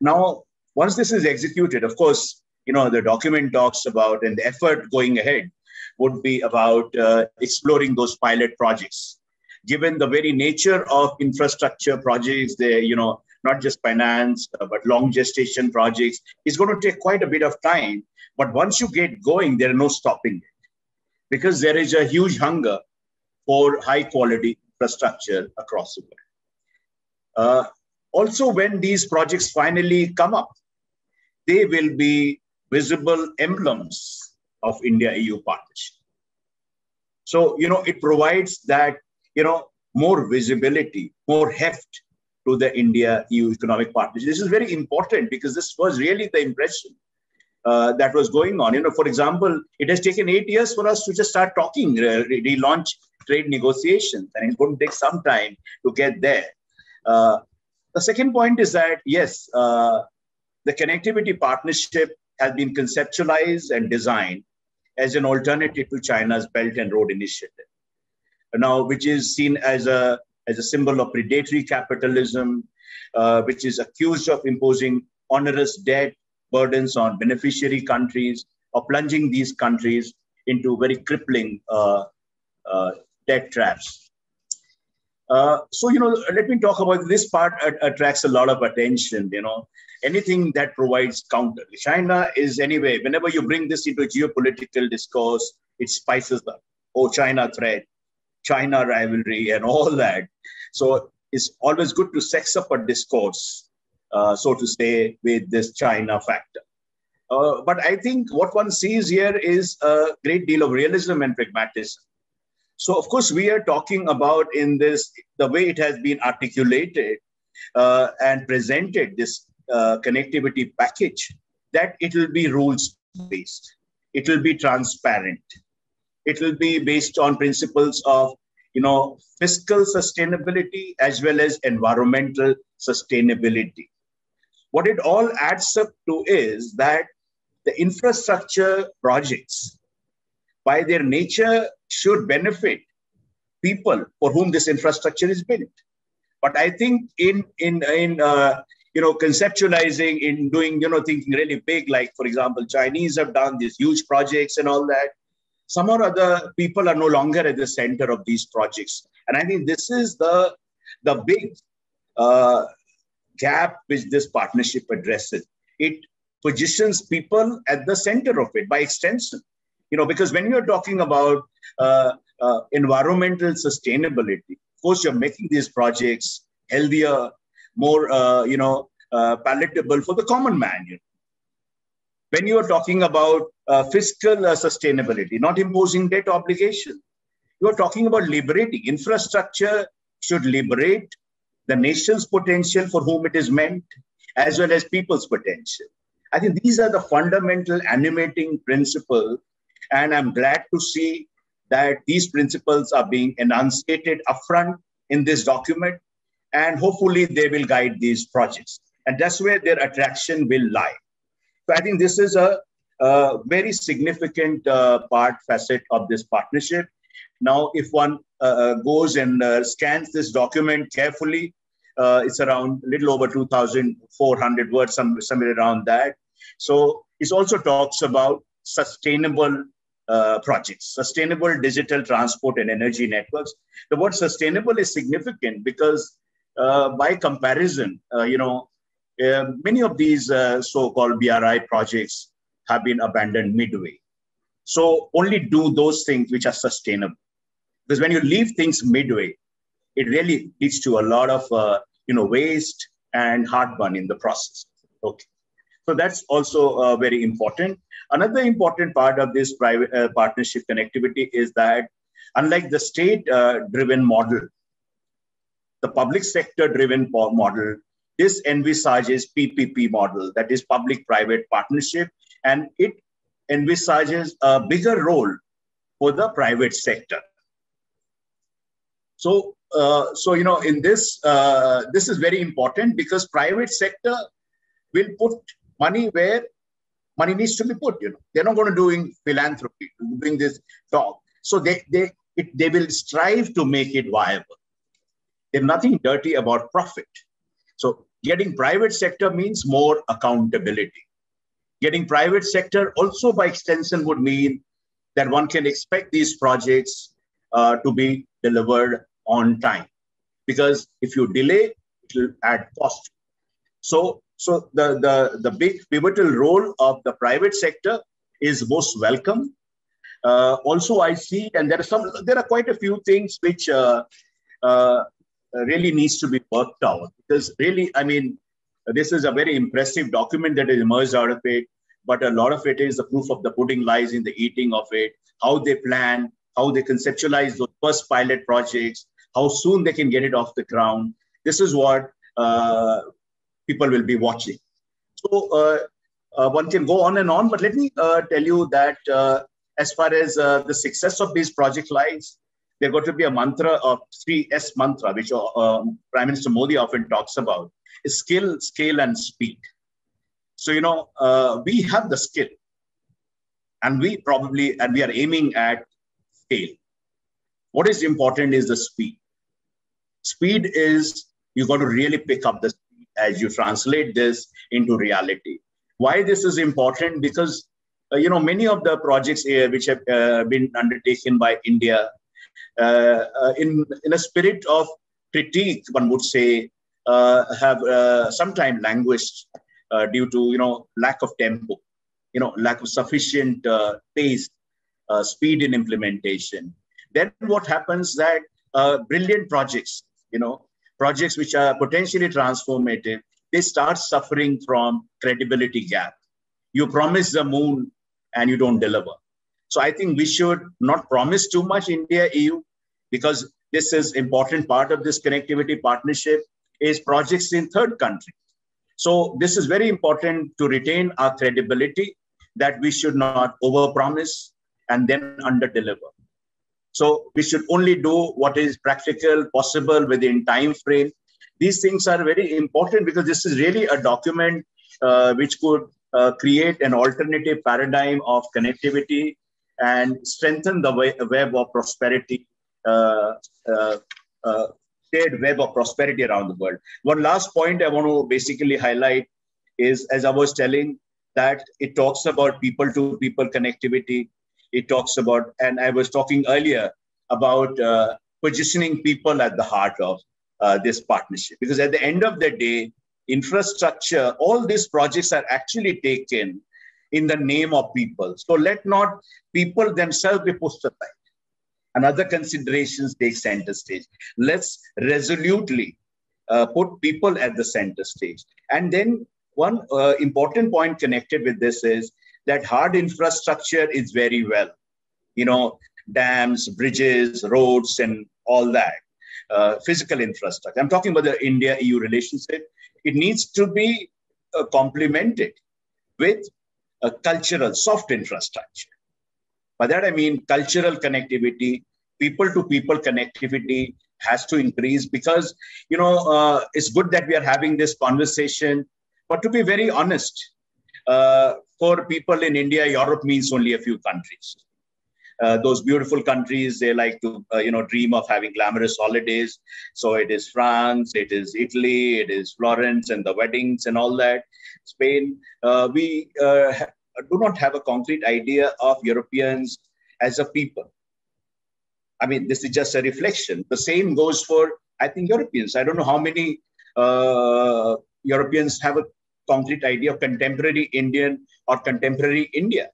Now, once this is executed, of course, you know, the document talks about and the effort going ahead would be about uh, exploring those pilot projects. Given the very nature of infrastructure projects, they, you know, not just finance, uh, but long gestation projects, is going to take quite a bit of time but once you get going, there are no stopping it because there is a huge hunger for high quality infrastructure across the world. Uh, also, when these projects finally come up, they will be visible emblems of India EU partnership. So, you know, it provides that, you know, more visibility, more heft to the India EU economic partnership. This is very important because this was really the impression uh, that was going on. You know, for example, it has taken eight years for us to just start talking, relaunch trade negotiations, and it's going to take some time to get there. Uh, The second point is that, yes, uh, the connectivity partnership has been conceptualized and designed as an alternative to China's Belt and Road Initiative. Now, which is seen as a, as a symbol of predatory capitalism, uh, which is accused of imposing onerous debt burdens on beneficiary countries or plunging these countries into very crippling uh, uh, debt traps. Uh, so, you know, let me talk about this part attracts a lot of attention, you know, anything that provides counter. China is anyway, whenever you bring this into geopolitical discourse, it spices up. Oh, China threat, China rivalry, and all that. So it's always good to sex up a discourse, uh, so to say, with this China factor. Uh, but I think what one sees here is a great deal of realism and pragmatism. So, of course, we are talking about in this the way it has been articulated uh, and presented this uh, connectivity package that it will be rules based, it will be transparent, it will be based on principles of you know fiscal sustainability as well as environmental sustainability. What it all adds up to is that the infrastructure projects, by their nature, should benefit people for whom this infrastructure is built. But I think in in in uh, you know conceptualizing, in doing you know thinking really big, like for example, Chinese have done these huge projects and all that. Some or other people are no longer at the center of these projects, and I think this is the the big uh, gap which this partnership addresses. It positions people at the center of it by extension. You know, because when you're talking about uh, uh, environmental sustainability, of course, you're making these projects healthier, more, uh, you know, uh, palatable for the common man. You know? When you are talking about uh, fiscal uh, sustainability, not imposing debt obligation, you are talking about liberating. Infrastructure should liberate the nation's potential for whom it is meant, as well as people's potential. I think these are the fundamental animating principles. And I'm glad to see that these principles are being enunciated upfront in this document. And hopefully they will guide these projects. And that's where their attraction will lie. So I think this is a, a very significant uh, part, facet of this partnership. Now, if one uh, uh goes and uh, scans this document carefully, uh, it's around a little over 2,400 words, some, somewhere around that. So it also talks about sustainable uh, projects, sustainable digital transport and energy networks. The word sustainable is significant because by comparison, uh, you know, uh, many of these uh, so-called BRI projects have been abandoned midway. So only do those things which are sustainable. Because when you leave things midway, it really leads to a lot of uh, you know waste and heartburn in the process. Okay. So that's also uh, very important. Another important part of this private uh, partnership connectivity is that unlike the state uh, driven model, the public sector driven model, this envisages PPP model, that is public private partnership, and it envisages a bigger role for the private sector. So, uh, so you know, in this, uh, this is very important because private sector will put money where money needs to be put. You know, they're not going to doing philanthropy, doing this talk. So they they it, they will strive to make it viable. There's nothing dirty about profit. So getting private sector means more accountability. Getting private sector also by extension would mean that one can expect these projects uh, to be delivered on time. Because if you delay, it will add cost. So so the, the, the big pivotal role of the private sector is most welcome. Uh, also, I see, and there are some, there are quite a few things which uh, uh, really needs to be worked out because really, I mean, this is a very impressive document that has emerged out of it, but a lot of it is the proof of the pudding lies in the eating of it, how they plan, how they conceptualize those first pilot projects, how soon they can get it off the ground. This is what uh, people will be watching. So uh, uh, one can go on and on, but let me uh, tell you that as far as the success of these project lies, there got to be a mantra of three S mantra, which uh, Prime Minister Modi often talks about, skill, scale, and speed. So, you know, uh, we have the skill and we probably, and we are aiming at scale. What is important is the speed. Speed is, you got to really pick up the speed as you translate this into reality. Why this is important? Because, uh, you know, many of the projects here which have uh, been undertaken by India uh, uh, Uh, uh, in, in a spirit of critique, one would say, uh, have uh, sometimes languished due to, you know, lack of tempo, you know, lack of sufficient pace, speed in implementation. Then what happens that brilliant projects, you know, projects which are potentially transformative, they start suffering from credibility gap. You promise the moon and you don't deliver. So I think we should not promise too much India EU because this is important part of this connectivity partnership is projects in third country. So this is very important to retain our credibility that we should not overpromise and then underdeliver. So we should only do what is practical, possible within time frame. These things are very important because this is really a document uh, which could uh, create an alternative paradigm of connectivity and strengthen the web of prosperity, uh, uh, uh, shared web of prosperity around the world. One last point I want to basically highlight is, as I was telling, that it talks about people to people connectivity. It talks about, and I was talking earlier about uh, positioning people at the heart of uh, this partnership. Because at the end of the day, infrastructure, all these projects are actually taken in the name of people. So let not people themselves be aside. And other considerations take center stage. Let's resolutely uh, put people at the center stage. And then one uh, important point connected with this is that hard infrastructure is very well. You know, dams, bridges, roads, and all that. Uh, physical infrastructure. I'm talking about the India EU relationship. It needs to be uh, complemented with a cultural, soft infrastructure. By that I mean cultural connectivity, people to people connectivity has to increase because, you know, uh, it's good that we are having this conversation. But to be very honest, uh, for people in India, Europe means only a few countries. Uh, those beautiful countries they like to uh, you know dream of having glamorous holidays. So it is france it is italy it is florence and the weddings and all that. Spain uh, we uh, do not have a concrete idea of europeans as a people. I mean this is just a reflection. The same goes for i think europeans. I don't know how many uh, europeans have a concrete idea of contemporary indian or contemporary india.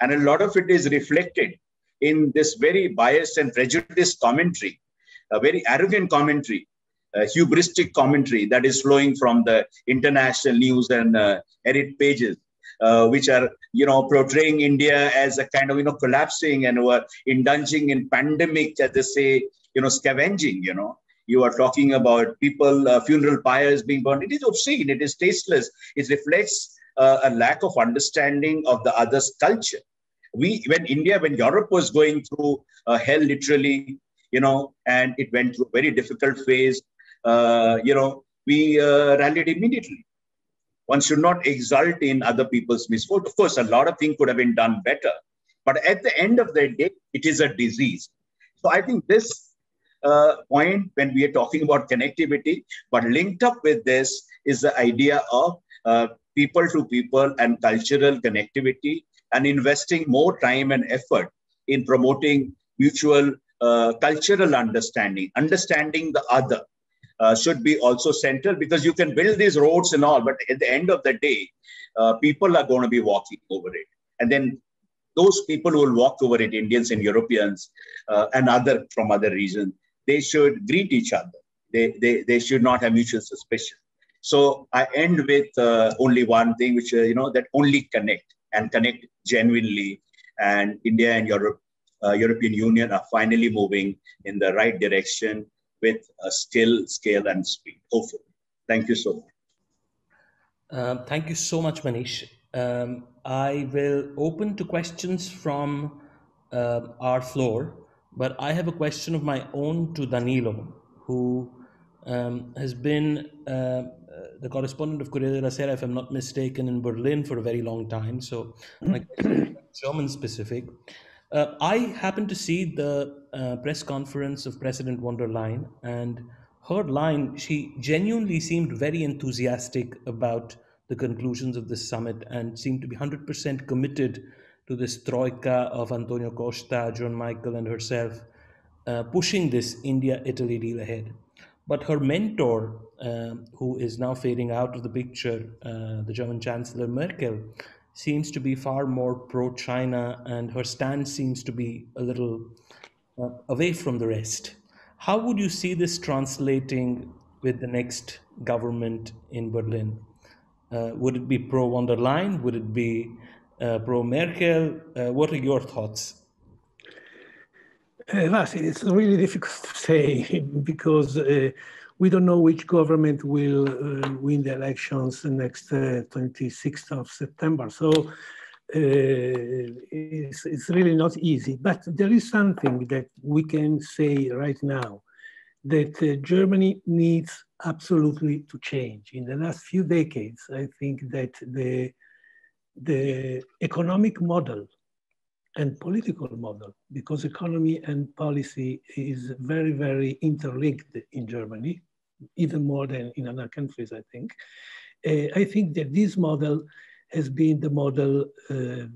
And a lot of it is reflected in this very biased and prejudiced commentary, a very arrogant commentary, a hubristic commentary that is flowing from the international news and uh, edit pages. Uh, which are you know portraying India as a kind of you know collapsing and were indulging in pandemic, as they say, you know scavenging. You know, you are talking about people uh, funeral pyres being burned. It is obscene. It is tasteless. It reflects uh, a lack of understanding of the other's culture we when India, when Europe was going through uh, hell literally, you know, and it went through a very difficult phase, uh, you know, we uh, rallied immediately. One should not exult in other people's misfortune. Of course, a lot of things could have been done better, but at the end of the day, it is a disease. So I think this uh, point when we are talking about connectivity, but linked up with this is the idea of uh, people to people and cultural connectivity and investing more time and effort in promoting mutual uh, cultural understanding, understanding the other. Uh, should be also central because you can build these roads and all, but at the end of the day, uh, people are going to be walking over it. And then those people who will walk over it, Indians and Europeans uh, and other from other regions, they should greet each other. They, they, they should not have mutual suspicion. So I end with uh, only one thing, which, uh, you know, that only connect and connect genuinely. And India and Europe, uh, European Union are finally moving in the right direction with a skill, scale, and speed. Hopefully. Thank you so much. Um, thank you so much, Manish. Um, I will open to questions from uh, our floor. But I have a question of my own to Danilo, who um, has been uh, uh, the correspondent of Corriere della Sera, if I'm not mistaken, in Berlin for a very long time. So, German specific. Uh, I happened to see the uh, press conference of President von der Leyen, and her line, she genuinely seemed very enthusiastic about the conclusions of this summit and seemed to be 100% committed to this troika of Antonio Costa, John Michael, and herself, uh, pushing this India Italy deal ahead. But her mentor, uh, who is now fading out of the picture, uh, the German Chancellor Merkel, seems to be far more pro China, and her stance seems to be a little uh, away from the rest. How would you see this translating with the next government in Berlin? Uh, would it be pro von der Leyen? Would it be uh, pro Merkel? Uh, what are your thoughts? Uh, it's really difficult to say (laughs) because uh, we don't know which government will uh, win the elections next 26th of September. So it's, it's really not easy. But there is something that we can say right now that Germany needs absolutely to change. In the last few decades, I think that the, the economic model and political model, because economy and policy is very, very interlinked in Germany, even more than in other countries, I think. Uh, I think that this model has been the model, uh,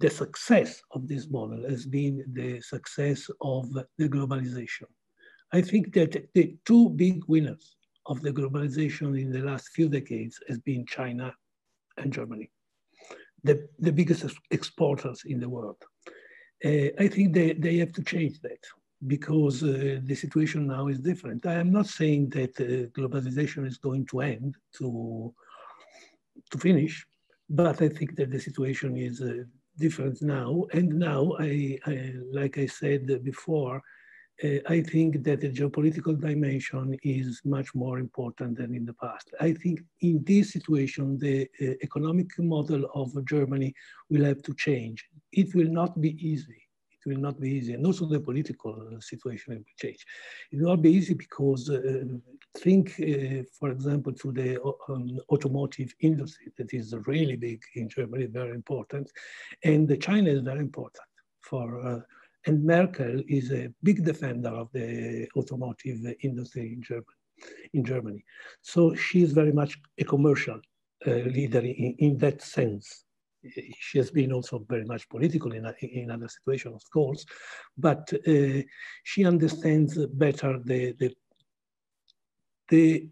the success of this model has been the success of the globalization. I think that the two big winners of the globalization in the last few decades has been China and Germany, the, the biggest exporters in the world. Uh, I think they, they have to change that because uh, the situation now is different. I am not saying that uh, globalization is going to end, to, to finish, but I think that the situation is uh, different now. And now, I, I, like I said before, uh, I think that the geopolitical dimension is much more important than in the past. I think in this situation, the uh, economic model of Germany will have to change. It will not be easy. It will not be easy. And also the political situation will change. It will not be easy because uh, think, uh, for example, to the um, automotive industry that is really big in Germany, very important. And China is very important for uh, and Merkel is a big defender of the automotive industry in Germany. In Germany. So she is very much a commercial uh, leader in, in that sense. She has been also very much political in, in other situations, of course, but uh, she understands better the, the, the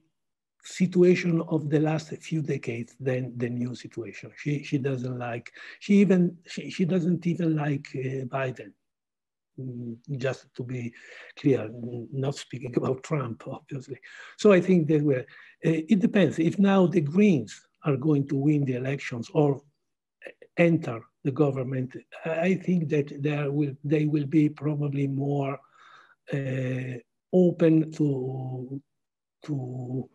situation of the last few decades than the new situation. She, she doesn't like, she even, she, she doesn't even like uh, Biden. Mm, just to be clear, not speaking (laughs) about Trump, obviously. So I think that we're, uh, it depends. If now the Greens are going to win the elections or enter the government, I think that there will, they will be probably more uh, open to, to,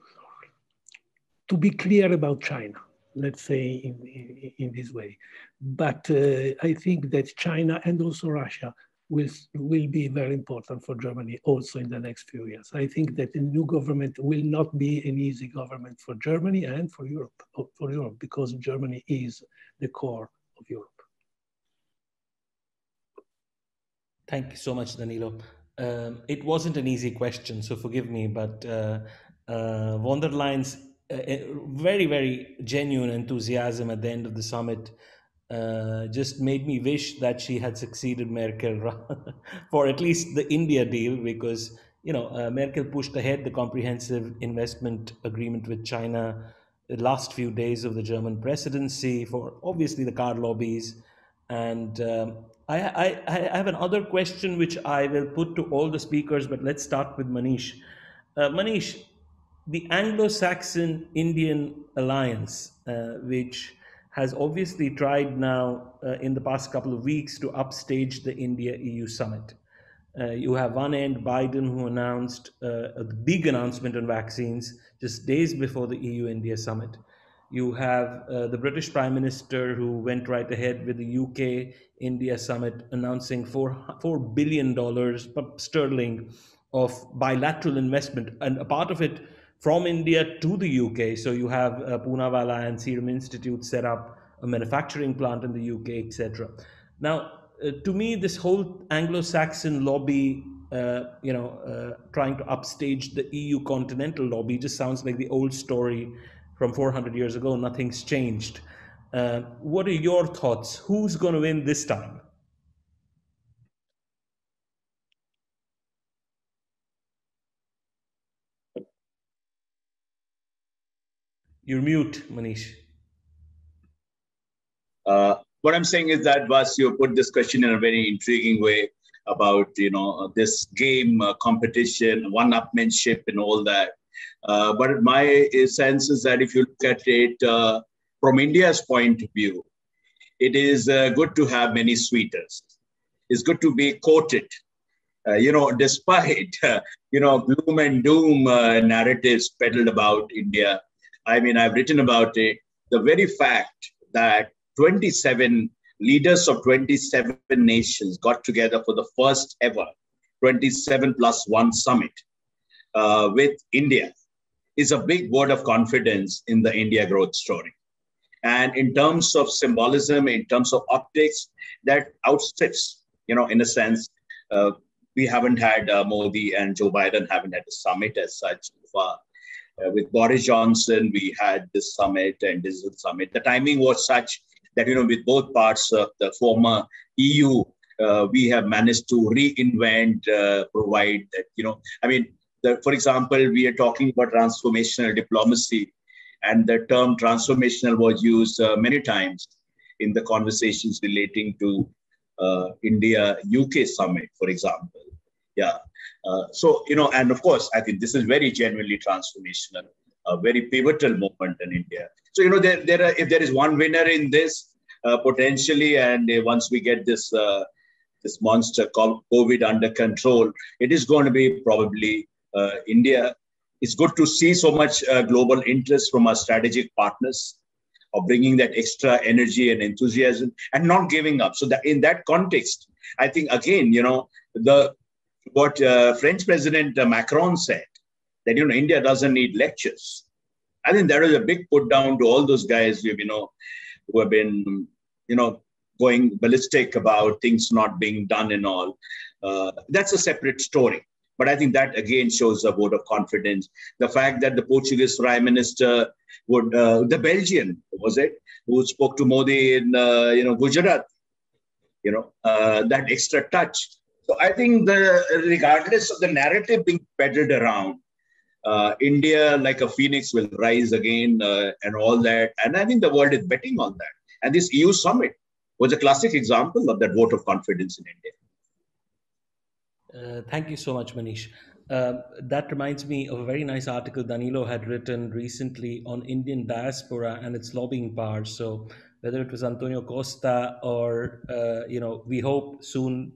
to be clear about China let's say in, in, in, this way. But uh, I think that China and also Russia will, will be very important for Germany also in the next few years. I think that the new government will not be an easy government for Germany and for Europe, for Europe because Germany is the core of Europe. Thank you so much, Danilo. Um, it wasn't an easy question, so forgive me, but uh, uh, von der Leyen's uh, very, very genuine enthusiasm at the end of the summit uh, just made me wish that she had succeeded Merkel (laughs) for at least the India deal because you know uh, Merkel pushed ahead the comprehensive investment agreement with China the last few days of the German presidency for obviously the car lobbies and um, I, I, I have another question which I will put to all the speakers but let's start with Manish. Uh, Manish, the Anglo-Saxon Indian alliance uh, which has obviously tried now uh, in the past couple of weeks to upstage the India EU summit. Uh, you have one end Biden, who announced uh, a big announcement on vaccines just days before the EU India summit. You have uh, the British Prime Minister who went right ahead with the UK India summit announcing four, $4 billion sterling of bilateral investment, and a part of it from India to the UK. So you have uh, Poonawalla and Serum Institute set up a manufacturing plant in the UK, etc. Now, uh, to me, this whole Anglo-Saxon lobby, uh, you know, uh, trying to upstage the EU continental lobby, just sounds like the old story from 400 years ago. Nothing's changed. Uh, what are your thoughts? Who's going to win this time? You're mute, Manish. Uh, what I'm saying is that Vas, you put this question in a very intriguing way about you know this game uh, competition, one-upmanship, and all that. Uh, but my sense is that if you look at it uh, from India's point of view, it is uh, good to have many sweeters. It's good to be quoted. Uh, you know, (laughs) despite you know gloom and doom narratives peddled about India, I mean, I've written about it. The very fact that 27 leaders of 27 nations got together for the first ever 27 plus one summit uh, with India is a big word of confidence in the India growth story. And in terms of symbolism, in terms of optics, that outstrips, you know, in a sense, uh, we haven't had uh, Modi and Joe Biden haven't had a summit as such so far. Uh, with Boris Johnson, we had this summit and digital summit. The timing was such that, you know, with both parts of the former EU, uh, we have managed to reinvent, uh, provide that, you know, I mean, the, for example, we are talking about transformational diplomacy, and the term transformational was used uh, many times in the conversations relating to uh, India UK summit, for example. Yeah. Uh, so, you know, and of course, I think this is very genuinely transformational, a very pivotal moment in India. So, you know, there, there are, if there is one winner in this, uh, potentially, and uh, once we get this uh, this monster called COVID under control, it is going to be probably uh, India. It's good to see so much uh, global interest from our strategic partners of bringing that extra energy and enthusiasm and not giving up. So that in that context, I think again, you know, the what uh, French President uh, Macron said that you know India doesn't need lectures. I think that is a big put down to all those guys you know who have been you know going ballistic about things not being done and all. Uh, that's a separate story. But I think that again shows a vote of confidence. The fact that the Portuguese Prime Minister would, uh, the Belgian was it, who spoke to Modi in uh, you know Gujarat, you know uh, that extra touch so I think the regardless of the narrative being peddled around, uh, India like a phoenix will rise again uh, and all that. And I think the world is betting on that. And this EU summit was a classic example of that vote of confidence in India. Uh, thank you so much, Manish. Uh, that reminds me of a very nice article Danilo had written recently on Indian diaspora and its lobbying power. So whether it was Antonio Costa or, uh, you know, we hope soon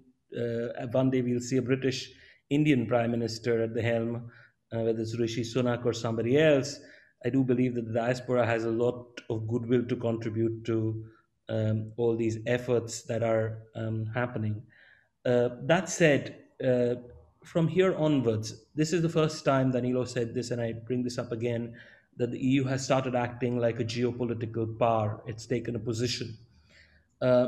one day we'll see a British Indian Prime Minister at the helm, uh, whether it's Rishi Sunak or somebody else. I do believe that the diaspora has a lot of goodwill to contribute to um, all these efforts that are um, happening. Uh, that said, uh, from here onwards, this is the first time Danilo said this, and I bring this up again that the EU has started acting like a geopolitical power. It's taken a position. Uh,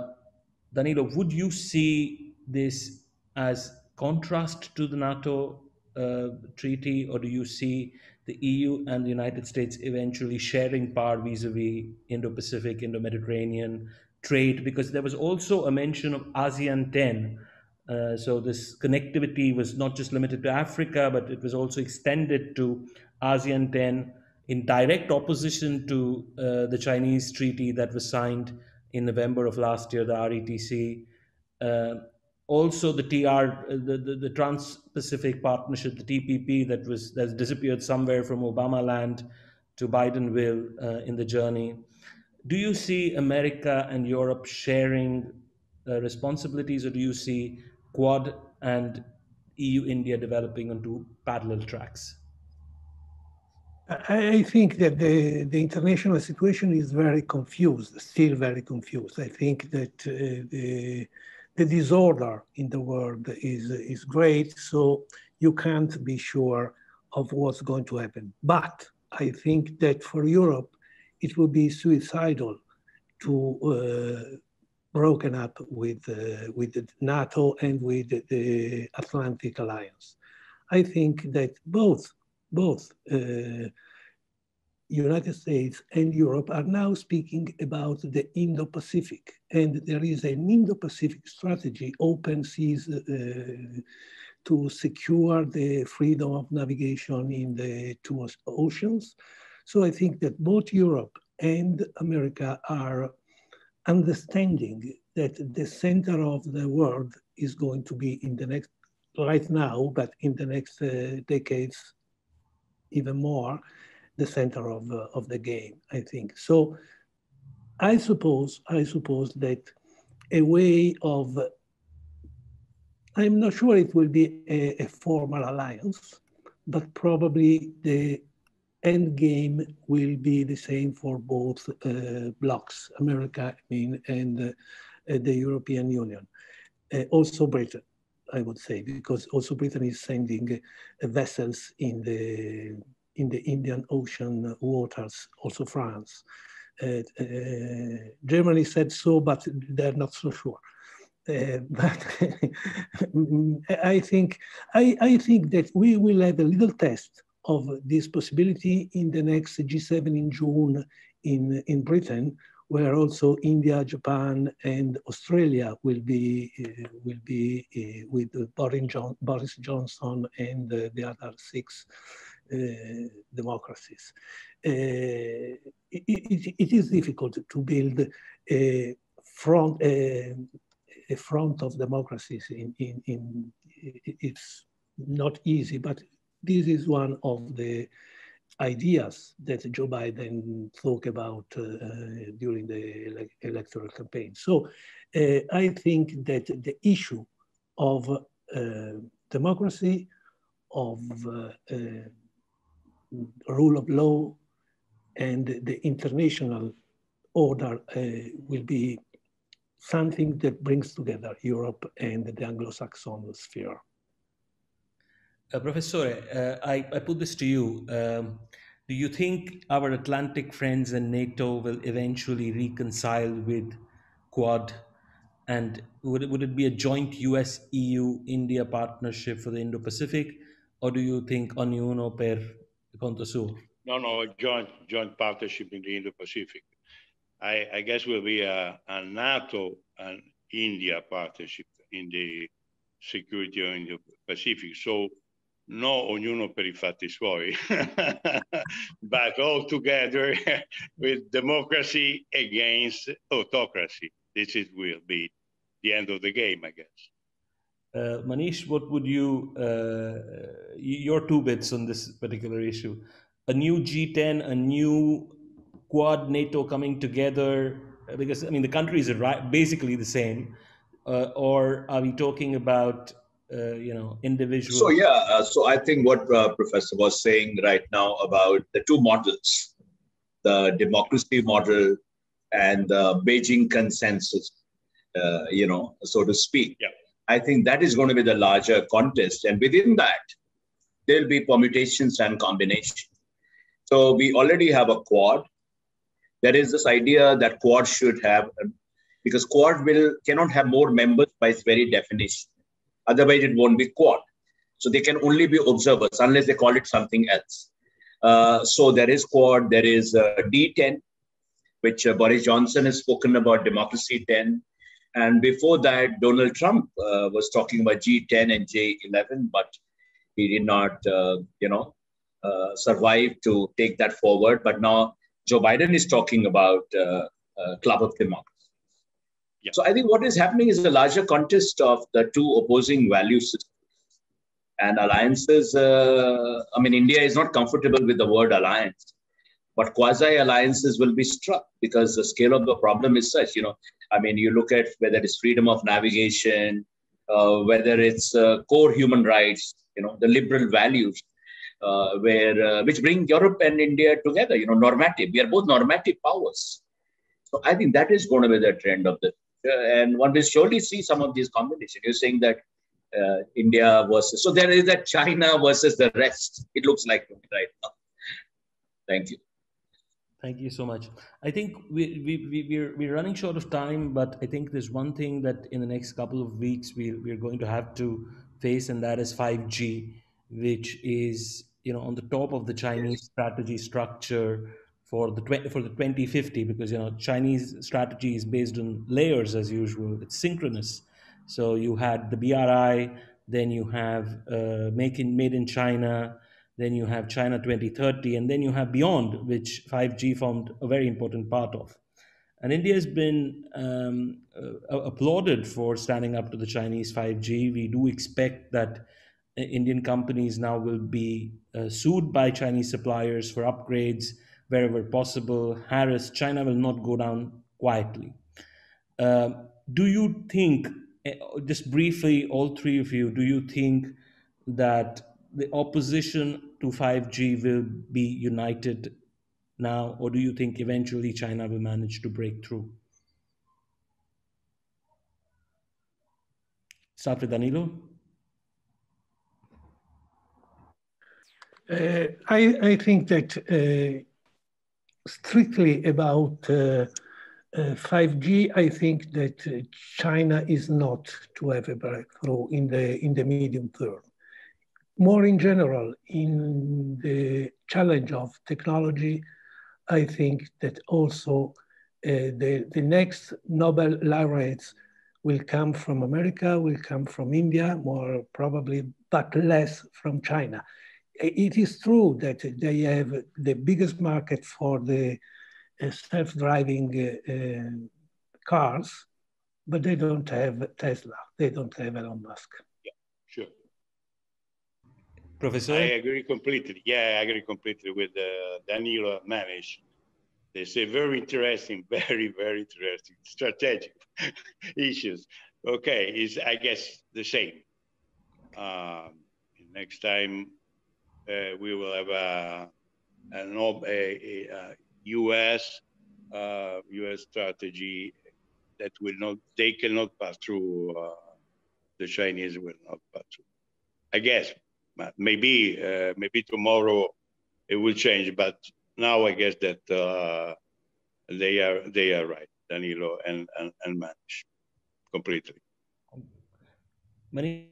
Danilo, would you see this as contrast to the NATO uh, treaty, or do you see the EU and the United States eventually sharing power vis-a-vis Indo-Pacific, Indo-Mediterranean trade? Because there was also a mention of ASEAN 10. Uh, so this connectivity was not just limited to Africa, but it was also extended to ASEAN 10 in direct opposition to uh, the Chinese treaty that was signed in November of last year, the RETC. Uh, also the TR, the, the, the Trans-Pacific Partnership, the TPP that was that's disappeared somewhere from Obama land to Bidenville uh, in the journey. Do you see America and Europe sharing uh, responsibilities, or do you see Quad and EU India developing onto parallel tracks? I think that the, the international situation is very confused, still very confused. I think that uh, the, the disorder in the world is, is great, so you can't be sure of what's going to happen. But I think that for Europe, it would be suicidal to uh, broken up with, uh, with NATO and with the Atlantic Alliance. I think that both, both uh, United States and Europe are now speaking about the Indo-Pacific, and there is an Indo-Pacific strategy, open seas, uh, to secure the freedom of navigation in the two oceans. So I think that both Europe and America are understanding that the center of the world is going to be in the next, right now, but in the next uh, decades, even more, the center of, uh, of the game, I think. So I suppose, I suppose that a way of, I'm not sure it will be a, a formal alliance, but probably the end game will be the same for both uh, blocks, America I mean, and uh, the European Union. Uh, also Britain, I would say, because also Britain is sending vessels in the in the Indian Ocean waters, also France. Uh, uh, Germany said so, but they're not so sure. Uh, (laughs) but (laughs) I think I, I think that we will have a little test of this possibility in the next G7 in June in, in Britain, where also India, Japan, and Australia will be uh, will be uh, with Boris, John, Boris Johnson and uh, the other six democracies. Uh, it, it, it is difficult to build a front a, a front of democracies in, in, in it's not easy, but this is one of the ideas that Joe Biden talked about uh, during the ele electoral campaign. So uh, I think that the issue of uh, democracy, of uh, uh, rule of law, and the international order uh, will be something that brings together Europe and the Anglo-Saxon sphere. Uh, Professor, uh, I, I, put this to you. Um, do you think our Atlantic friends and NATO will eventually reconcile with Quad? And would it, would it be a joint US EU India partnership for the Indo Pacific? Or do you think ognuno per No, no, joint, joint partnership in the Indo Pacific. I, I, guess will be a, a NATO and India partnership in the security of Indo Pacific. So no ognuno per i fatti suoi, (laughs) but all together (laughs) with democracy against autocracy. This is, will be the end of the game, I guess. Uh, Manish, what would you, uh, your two bits on this particular issue? A new G10, a new Quad NATO coming together, because I mean, the countries are basically the same. Uh, or are we talking about uh, you know individual so yeah uh, so i think what uh, professor was saying right now about the two models the democracy model and the beijing consensus uh, you know so to speak yeah. I think that is going to be the larger contest and within that there'll be permutations and combinations so we already have a quad there is this idea that quad should have because quad will cannot have more members by its very definition Otherwise, it won't be quad. So they can only be observers unless they call it something else. Uh, so there is quad, there is uh, D10, which uh, Boris Johnson has spoken about, Democracy 10. And before that, Donald Trump uh, was talking about G10 and G11, but he did not, uh, you know, uh, survive to take that forward. But now Joe Biden is talking about Club of Democracy. Yeah. So I think what is happening is a larger contest of the two opposing value systems. And alliances, uh, I mean, India is not comfortable with the word alliance, but quasi alliances will be struck because the scale of the problem is such. You know, I mean, you look at whether it's freedom of navigation, uh, whether it's uh, core human rights, you know, the liberal values. uh, where uh, which bring Europe and India together. You know, normative. We are both normative powers. So I think that is going to be the trend of the and one will surely see some of these combinations. You're saying that uh, India versus so there is that China versus the rest. It looks like right now. Thank you. Thank you so much. I think we, we, we, we're, we're running short of time, but I think there's one thing that in the next couple of weeks we, we're going to have to face, and that is 5G, which is you know on the top of the Chinese strategy structure for the for the 2050 because you know Chinese strategy is based on layers as usual. It's synchronous. So you had the BRI, then you have uh, make in made in China, then you have China 2030, and then you have beyond, which 5G formed a very important part of. And India has been um, uh, applauded for standing up to the Chinese 5G. We do expect that uh, Indian companies now will be uh, sued by Chinese suppliers for upgrades wherever possible. Harris, China will not go down quietly. Uh, do you think, eh, just briefly, all three of you, do you think that the opposition to 5G will be united now, or do you think eventually China will manage to break through? Start with Danilo. Uh, I, I, think that uh, strictly about uh, uh, 5G, I think that uh, China is not to have a breakthrough in the, in the medium term. More in general, in the challenge of technology, I think that also uh, the, the next Nobel laureates will come from America, will come from India, more probably, but less from China it is true that they have the biggest market for the uh, self-driving uh, uh, cars, but they don't have Tesla. They don't have Elon Musk. Professor? I agree completely. Yeah, I agree completely with uh, Danilo Manish. They say very interesting, (laughs) very, very interesting strategic (laughs) issues. Okay, is I guess the same. Um, next time uh, we will have a, a, a, a U.S. Uh, U.S. strategy that will not they cannot pass through. Uh, the Chinese will not pass through. I guess maybe uh, maybe tomorrow it will change, but now I guess that uh, they are they are right, Danilo and and, and Manish, completely. Many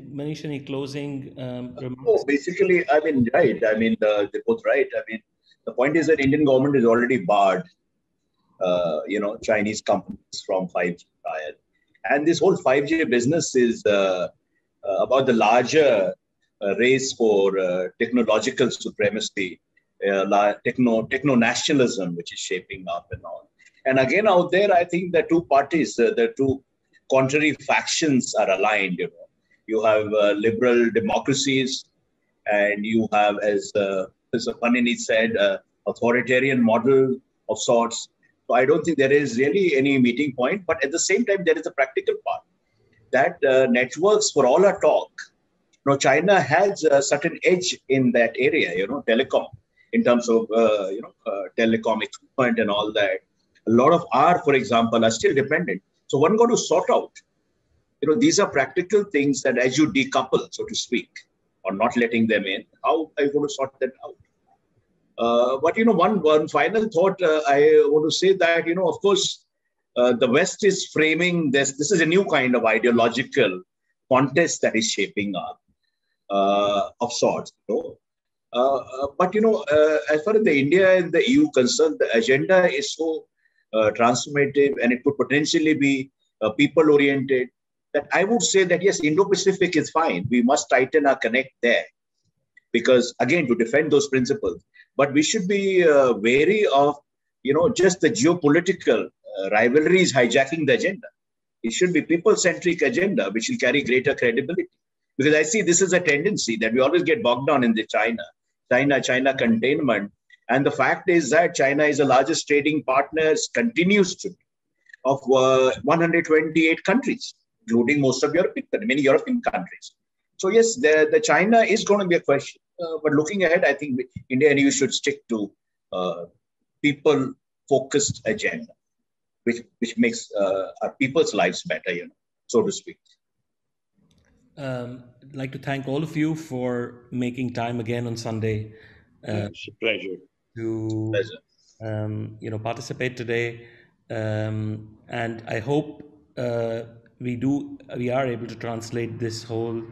Manish, any closing um, remarks? Oh, basically, I mean, right. I mean, uh, they're both right. I mean, the point is that Indian government is already barred, uh, you know, Chinese companies from 5G trial. And this whole 5G business is uh, uh about the larger race for uh, technological supremacy, techno, techno nationalism, which is shaping up and all. And again, out there, I think the two parties, the two contrary factions are aligned, you know you have uh, liberal democracies, and you have, as uh, Mr. Paniccia said, uh, authoritarian model of sorts. So I don't think there is really any meeting point. But at the same time, there is a practical part that uh, networks, for all our talk, know, China has a certain edge in that area. You know, telecom in terms of uh, you know uh, telecom equipment and all that. A lot of R, for example, are still dependent. So one got to sort out you know, these are practical things that as you decouple, so to speak, or not letting them in, how are you going to sort that out? Uh, but you know, one one final thought uh, I want to say that you know, of course, uh, the West is framing this. This is a new kind of ideological contest that is shaping up of sorts. You know? Uh, uh, but you know, as far as the India and the EU concerned, the agenda is so transformative, and it could potentially be people-oriented that I would say that yes, Indo-Pacific is fine. We must tighten our connect there because again to defend those principles. But we should be uh, wary of you know just the geopolitical uh, rivalries hijacking the agenda. It should be people-centric agenda which will carry greater credibility. Because I see this is a tendency that we always get bogged down in the China, China, China containment. And the fact is that China is the largest trading partner, continues to be, of uh, 128 countries including most of European, many European countries. So yes, the, the China is going to be a question. Uh, but looking ahead, I think India and EU should stick to uh, people-focused agenda, which which makes uh, our people's lives better, you know, so to speak. Um, I'd like to thank all of you for making time again on Sunday. Uh, it's a pleasure. To pleasure. Um, you know participate today, um, and I hope uh, we do we are able to translate this whole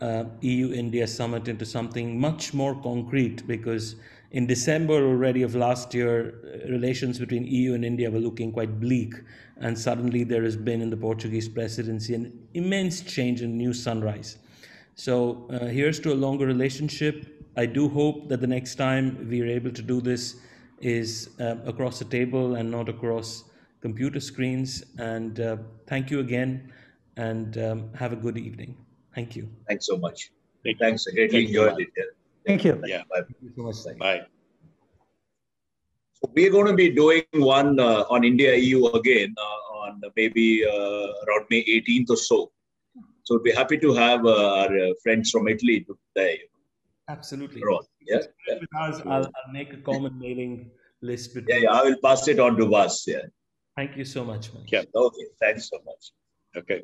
uh, EU India summit into something much more concrete because in December already of last year, relations between EU and India were looking quite bleak. And suddenly there has been in the Portuguese presidency an immense change and new sunrise. So uh, here's to a longer relationship. I do hope that the next time we are able to do this is uh, across the table and not across computer screens. And uh, thank you again and um, have a good evening. Thank you. Thanks so much. Thank Thanks. I greatly enjoyed it. Thank you. Yeah. Bye. Thank you so much. Bye. So we're going to be doing one uh, on India EU again uh, on maybe uh, around May 18th or so. So we'll be happy to have uh, our uh, friends from Italy today. Absolutely. Yeah. yeah. Us, I'll, I'll, make a common mailing list. Between yeah, yeah, I will pass it on to us. Yeah. Thank you so much. Man. Yeah. Okay. Thanks so much. Okay.